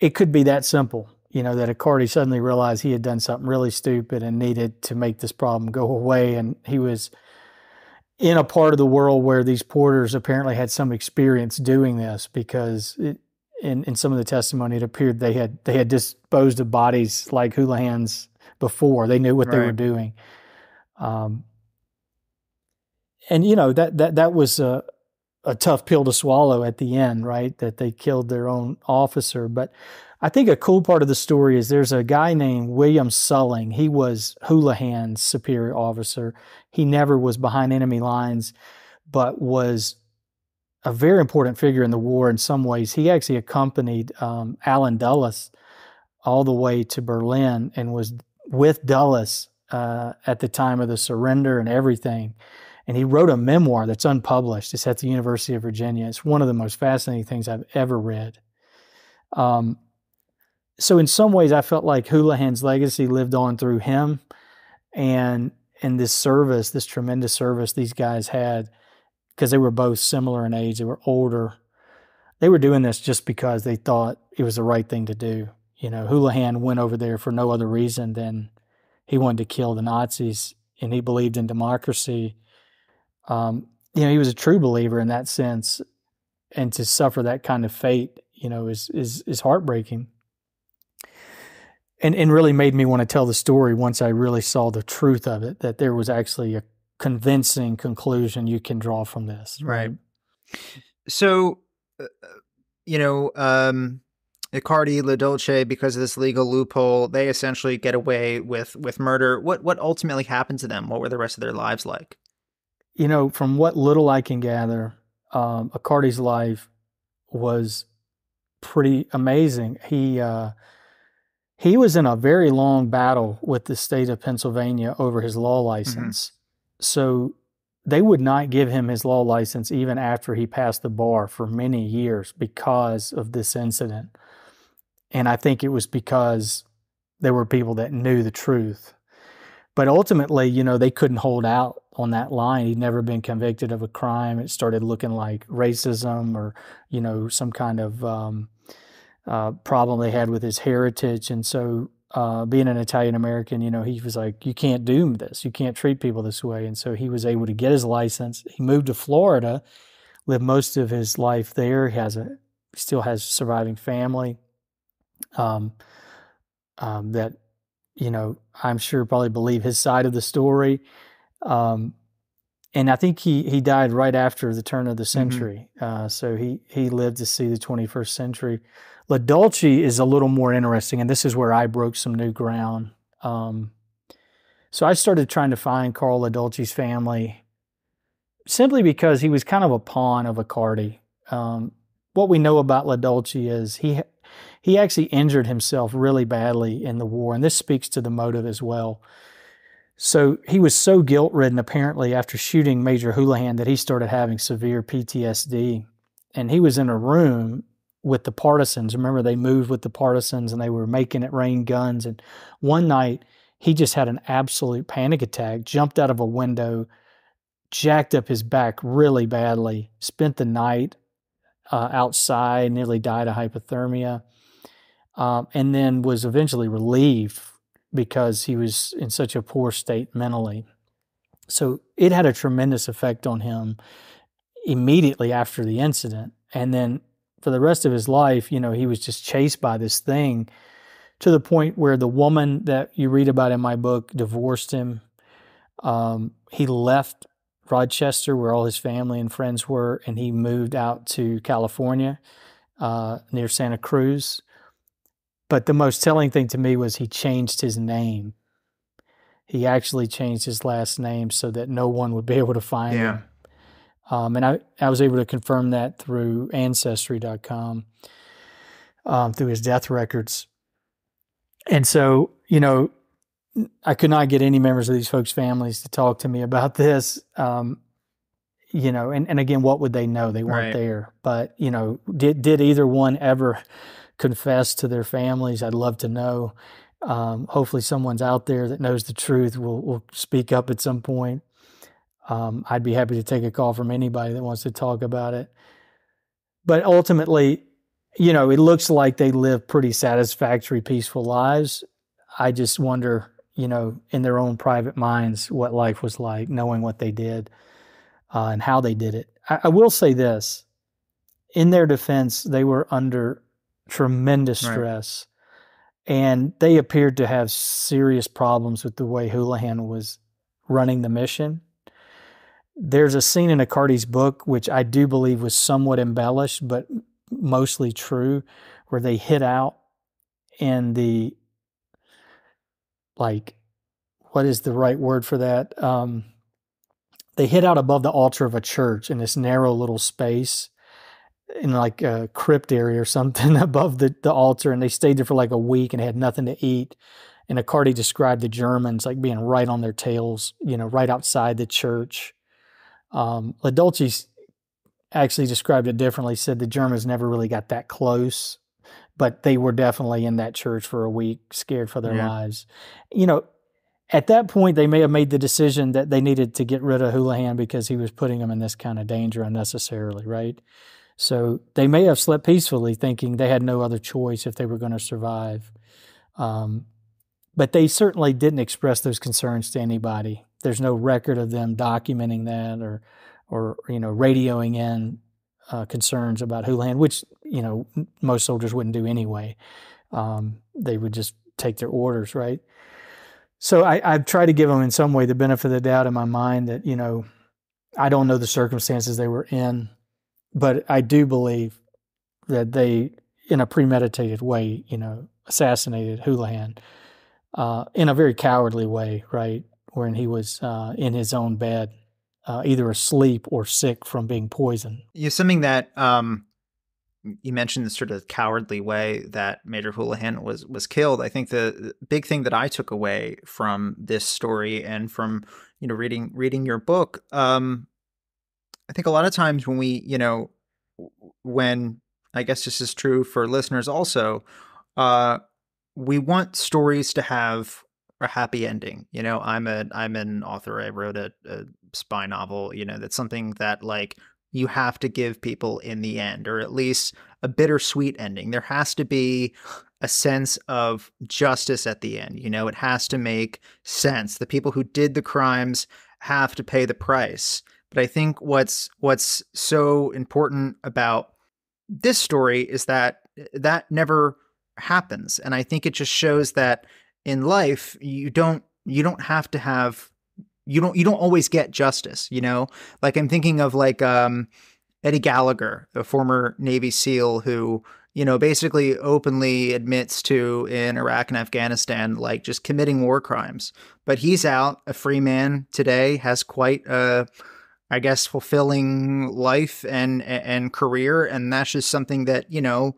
Speaker 1: it could be that simple, you know, that Icardi suddenly realized he had done something really stupid and needed to make this problem go away, and he was – in a part of the world where these porters apparently had some experience doing this because it, in, in some of the testimony it appeared they had they had disposed of bodies like Holohan's before they knew what right. they were doing um, and you know that that that was a, a tough pill to swallow at the end right that they killed their own officer but I think a cool part of the story is there's a guy named William Sulling. He was Holohan's superior officer. He never was behind enemy lines, but was a very important figure in the war in some ways. He actually accompanied um, Allen Dulles all the way to Berlin and was with Dulles uh, at the time of the surrender and everything. And he wrote a memoir that's unpublished. It's at the University of Virginia. It's one of the most fascinating things I've ever read. Um, so in some ways, I felt like Holohan's legacy lived on through him, and and this service, this tremendous service these guys had, because they were both similar in age. They were older. They were doing this just because they thought it was the right thing to do. You know, Holohan went over there for no other reason than he wanted to kill the Nazis, and he believed in democracy. Um, you know, he was a true believer in that sense, and to suffer that kind of fate, you know, is is is heartbreaking and and really made me want to tell the story once I really saw the truth of it that there was actually a convincing conclusion you can draw from this.
Speaker 3: Right. So, uh, you know, um, Icardi, LoDolce, because of this legal loophole, they essentially get away with with murder. What what ultimately happened to them? What were the rest of their lives like?
Speaker 1: You know, from what little I can gather, um, Icardi's life was pretty amazing. He uh, he was in a very long battle with the state of Pennsylvania over his law mm-hmm. license. Mm-hmm. So they would not give him his law license even after he passed the bar for many years because of this incident. And I think it was because there were people that knew the truth. But ultimately, you know, they couldn't hold out on that line. He'd never been convicted of a crime. It started looking like racism or, you know, some kind of um, uh, problem they had with his heritage. And so uh, being an Italian American, you know, he was like, you can't do this. You can't treat people this way. And so he was able to get his license. He moved to Florida, lived most of his life there. He has a still has surviving family. Um, um, that you know, I'm sure probably believe his side of the story. Um, and I think he he died right after the turn of the mm-hmm. century. Mm-hmm. Uh, so he he lived to see the 21st century. LoDolce is a little more interesting, and this is where I broke some new ground. Um, so I started trying to find Carl LoDolce's family simply because he was kind of a pawn of Icardi. Um, what we know about LoDolce is he he actually injured himself really badly in the war, and this speaks to the motive as well. So he was so guilt ridden apparently after shooting Major Holohan that he started having severe PTSD. And he was in a room with the partisans. Remember, they moved with the partisans and they were making it rain guns. And one night, he just had an absolute panic attack, jumped out of a window, jacked up his back really badly, spent the night uh, outside, nearly died of hypothermia, um, and then was eventually relieved because he was in such a poor state mentally. So it had a tremendous effect on him immediately after the incident. And then for the rest of his life, you know, he was just chased by this thing to the point where the woman that you read about in my book divorced him. Um, he left Rochester, where all his family and friends were, and he moved out to California uh, near Santa Cruz. But the most telling thing to me was he changed his name. He actually changed his last name so that no one would be able to find yeah. him. Um, and I, I was able to confirm that through Ancestry.com, um, through his death records. And so, you know, I could not get any members of these folks' families to talk to me about this. Um, you know, and, and again, what would they know? They weren't right. there. But, you know, did did either one ever confess to their families? I'd love to know. Um, hopefully someone's out there that knows the truth will will speak up at some point. Um, I'd be happy to take a call from anybody that wants to talk about it. But ultimately, you know, it looks like they live pretty satisfactory, peaceful lives. I just wonder you know, in their own private minds what life was like, knowing what they did uh, and how they did it. I, I, will say this in their defense, they were under tremendous stress right. and they appeared to have serious problems with the way Holohan was running the mission. There's a scene in Icardi's book, which I do believe was somewhat embellished, but mostly true, where they hit out in the like what is the right word for that? Um, they hit out above the altar of a church in this narrow little space in like a crypt area or something above the, the altar and they stayed there for like a week and had nothing to eat and Icardi described the Germans like being right on their tails, you know, right outside the church. Um, LoDolce actually described it differently, said the Germans never really got that close but they were definitely in that church for a week, scared for their yeah. lives. You know, at that point, they may have made the decision that they needed to get rid of Holohan because he was putting them in this kind of danger unnecessarily, right? So they may have slept peacefully, thinking they had no other choice if they were going to survive. Um, but they certainly didn't express those concerns to anybody. There's no record of them documenting that or, or you know, radioing in uh, concerns about Holohan, which you know most soldiers wouldn't do anyway. Um, they would just take their orders, right? So I, I've tried to give them in some way the benefit of the doubt in my mind that you know I don't know the circumstances they were in, but I do believe that they, in a premeditated way, you know, assassinated Holohan uh, in a very cowardly way, right? When he was uh, in his own bed uh, either asleep or sick from being poisoned.
Speaker 3: Yeah, something that um, you mentioned the sort of cowardly way that Major Holohan was was killed. I think the big thing that I took away from this story and from you know reading reading your book, um, I think a lot of times when we you know when I guess this is true for listeners also, uh, we want stories to have a happy ending. You know, I'm a I'm an author. I wrote a, a spy novel. You know, that's something that like you have to give people in the end, or at least a bittersweet ending. There has to be a sense of justice at the end. You know, it has to make sense. The people who did the crimes have to pay the price. But I think what's what's so important about this story is that that never happens. And I think it just shows that in life you don't you don't have to have you don't you don't always get justice, you know? Like I'm thinking of like um Eddie Gallagher, the former Navy SEAL who, you know, basically openly admits to in Iraq and Afghanistan, like just committing war crimes. But he's out, a free man today, has quite a, I guess, fulfilling life and and career, and that's just something that you know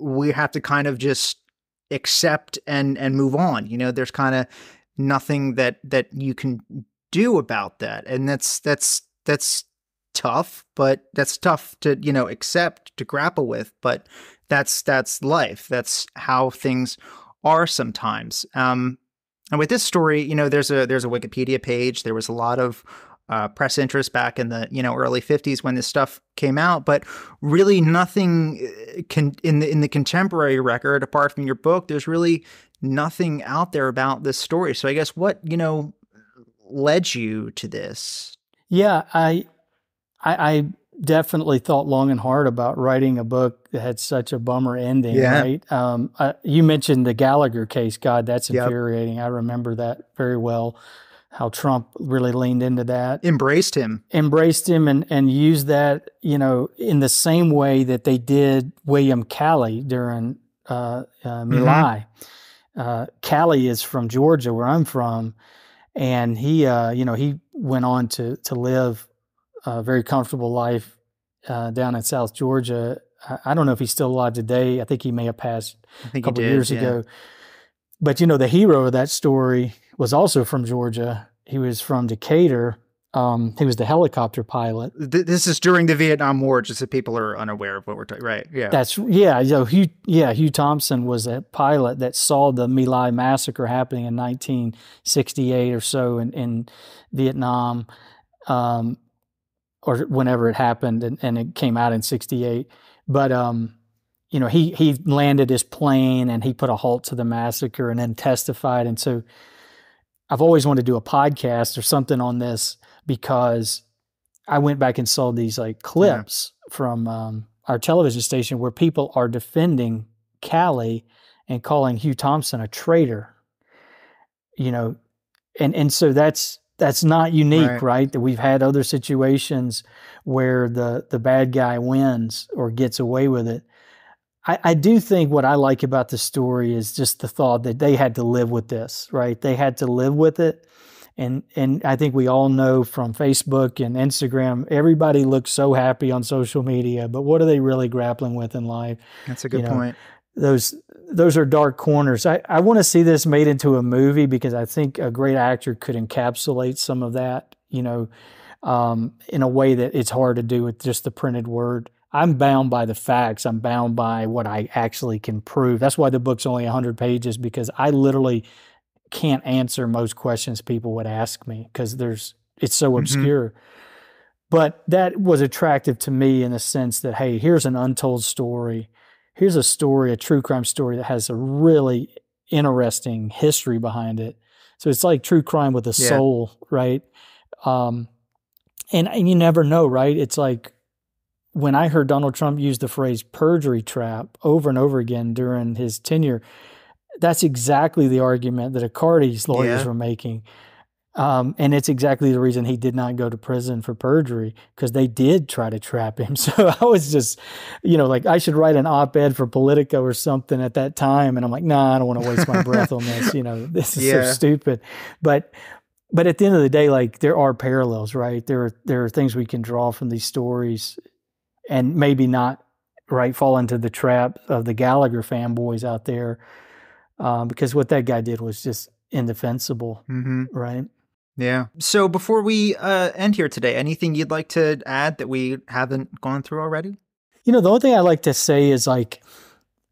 Speaker 3: we have to kind of just accept and and move on. You know, there's kind of nothing that that you can do about that, and that's that's that's tough, but that's tough to, you know, accept, to grapple with, but that's that's life. That's how things are sometimes. Um, and with this story, you know, there's a there's a Wikipedia page. There was a lot of uh, press interest back in the you know early 50s when this stuff came out, but really nothing uh, can in the in the contemporary record apart from your book. There's really nothing out there about this story. So I guess what you know led you to this?
Speaker 1: Yeah, I I, I, definitely thought long and hard about writing a book that had such a bummer ending. Yeah. Right? Um, I, you mentioned the Gallagher case. God, that's infuriating. Yep. I remember that very well. How Trump really leaned into that,
Speaker 3: embraced him,
Speaker 1: embraced him, and and used that, you know, in the same way that they did William Calley during uh, uh. Mm-hmm. Uh, Calley is from Georgia, where I'm from, and he, uh, you know, he went on to to live a very comfortable life uh, down in South Georgia. I, I, don't know if he's still alive today. I think he may have passed a couple did, years yeah. ago. But you know, the hero of that story was also from Georgia. He was from Decatur. Um, he was the helicopter pilot.
Speaker 3: This is during the Vietnam War, just so people are unaware of what we're talking. Right? Yeah.
Speaker 1: That's yeah. So Hugh, yeah, Hugh Thompson was a pilot that saw the My Lai massacre happening in 1968 or so in, in Vietnam. Um, or whenever it happened, and, and it came out in '68. But um, you know, he he landed his plane and he put a halt to the massacre and then testified. And so, I've always wanted to do a podcast or something on this because I went back and saw these like clips yeah. from um, our television station where people are defending Calley and calling Hugh Thompson a traitor. You know, and and so that's that's not unique, right. right. That we've had other situations where the the bad guy wins or gets away with it. I, I do think what I like about the story is just the thought that they had to live with this, right? They had to live with it. And and I think we all know from Facebook and Instagram, everybody looks so happy on social media, but what are they really grappling with in life?
Speaker 3: That's a good you know, point.
Speaker 1: Those those are dark corners. I, I want to see this made into a movie because I think a great actor could encapsulate some of that, you know, um, in a way that it's hard to do with just the printed word. I'm bound by the facts. I'm bound by what I actually can prove. That's why the book's only 100 pages because I literally can't answer most questions people would ask me because there's it's so mm-hmm. obscure. Mm-hmm. But that was attractive to me in the sense that hey, here's an untold story here's a story, a true crime story that has a really interesting history behind it. So it's like true crime with a yeah. soul, right? Um, and, and you never know, right? It's like when I heard Donald Trump use the phrase perjury trap over and over again during his tenure, that's exactly the argument that Icardi's lawyers yeah. were making. Um, and it's exactly the reason he did not go to prison for perjury because they did try to trap him. So I was just, you know, like I should write an op ed for Politico or something at that time. And I'm like, nah, I don't want to waste my breath on this. You know, this is yeah. so stupid. But, but at the end of the day, like there are parallels, right? There are, there are things we can draw from these stories and maybe not right? Fall into the trap of the Gallagher fanboys out there, um, because what that guy did was just indefensible,
Speaker 3: Mm-hmm.
Speaker 1: right?
Speaker 3: Yeah. So before we uh, end here today, anything you'd like to add that we haven't gone through already?
Speaker 1: You know, the only thing I like to say is like,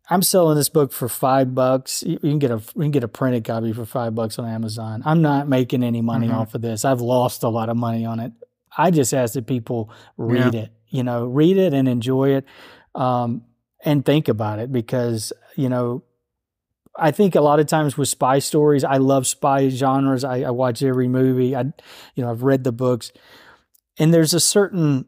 Speaker 1: I'm selling this book for five bucks. You can get a you can get a printed copy for five bucks on Amazon. I'm not making any money
Speaker 3: Mhm.
Speaker 1: off of this. I've lost a lot of money on it. I just ask that people read it. You know, read it and enjoy it, um, and think about it because you know, I think a lot of times with spy stories, I love spy genres. I, I watch every movie. I, you know, I've read the books, and there's a certain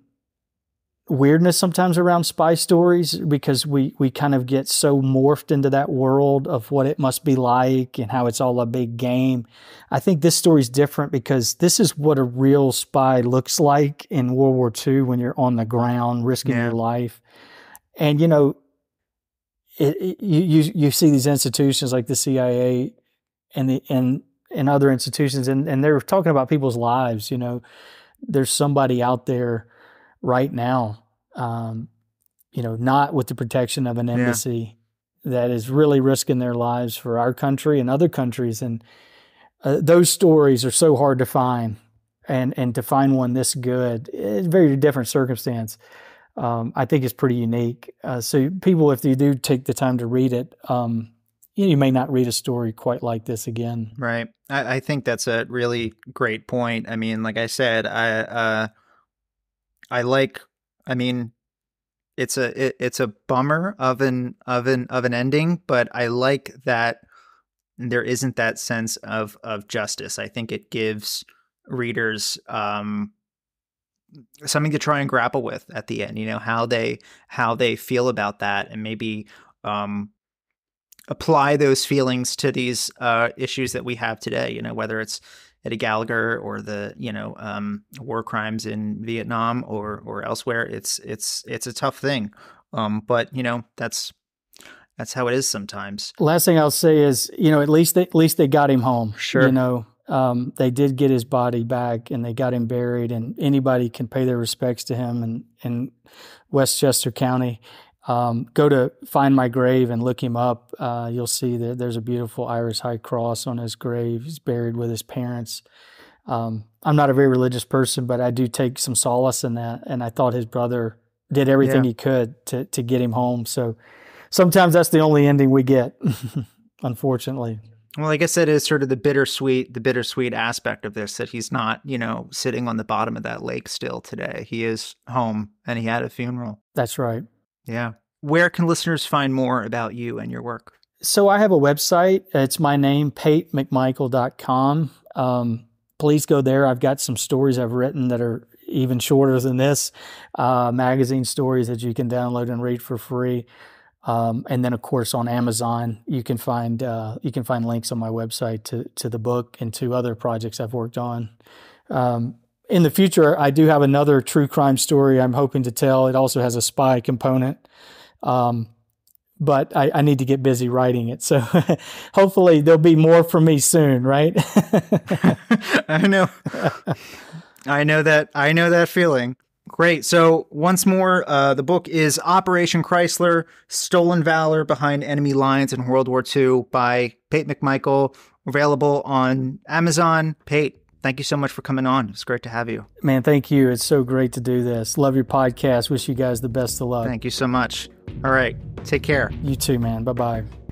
Speaker 1: weirdness sometimes around spy stories because we we kind of get so morphed into that world of what it must be like and how it's all a big game. I think this story's different because this is what a real spy looks like in World War II when you're on the ground risking
Speaker 3: Yeah.
Speaker 1: your life. And you know, it, it- you, you you see these institutions like the CIA and the and and other institutions and, and they're talking about people's lives, you know. There's somebody out there right now, um, you know, not with the protection of an
Speaker 3: Yeah.
Speaker 1: embassy that is really risking their lives for our country and other countries. And uh, those stories are so hard to find. And, and to find one this good, it's a very different circumstance. Um, I think it's pretty unique. Uh, so people, if you do take the time to read it, um, you, you may not read a story quite like this again.
Speaker 3: Right. I, I think that's a really great point. I mean, like I said, I uh, I like. I mean, it's a it, it's a bummer of an of an of an ending, but I like that there isn't that sense of of justice. I think it gives readers um something to try and grapple with at the end. You know how they how they feel about that, and maybe um apply those feelings to these uh, issues that we have today. You know, whether it's Eddie Gallagher or the you know um, war crimes in Vietnam or or elsewhere. It's it's it's a tough thing, um, but you know that's that's how it is sometimes.
Speaker 1: Last thing I'll say is, you know, at least they, at least they got him home.
Speaker 3: Sure.
Speaker 1: You know, um, they did get his body back and they got him buried, and anybody can pay their respects to him in, in Westchester County. Um, go to Find My Grave and look him up. Uh, you'll see that there's a beautiful Irish High Cross on his grave. He's buried with his parents. Um, I'm not a very religious person, but I do take some solace in that. And I thought his brother did everything
Speaker 3: Yeah.
Speaker 1: he could to to get him home. So sometimes that's the only ending we get, unfortunately.
Speaker 3: Well, I guess that is sort of the bittersweet, the bittersweet aspect of this that he's not, you know, sitting on the bottom of that lake still today. He is home and he had a funeral.
Speaker 1: That's right.
Speaker 3: Yeah. Where can listeners find more about you and your work?
Speaker 1: So I have a website. It's my name, patemcmichael.com. Um, please go there. I've got some stories I've written that are even shorter than this, uh, magazine stories that you can download and read for free. Um, and then, of course, on Amazon, you can find uh, you can find links on my website to to the book and to other projects I've worked on. Um, in the future, I do have another true crime story I'm hoping to tell. It also has a spy component. Um, but I, I need to get busy writing it. So hopefully there'll be more from me soon, right?
Speaker 3: I know. I know that. I know that feeling. Great. So once more, uh, the book is Operation Chrysler: Stolen Valor Behind Enemy Lines in World War II by Pate McMichael. Available on Amazon. Pate, thank you so much for coming on. It's great to have you.
Speaker 1: Man, thank you. It's so great to do this. Love your podcast. Wish you guys the best of luck.
Speaker 3: Thank you so much. All right. Take care.
Speaker 1: You too, man. Bye bye.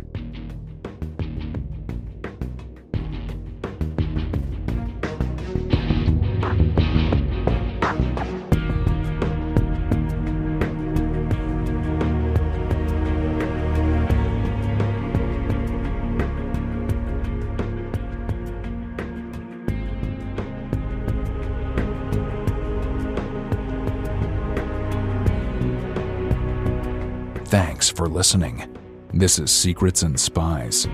Speaker 2: For listening. This is Secrets and Spies.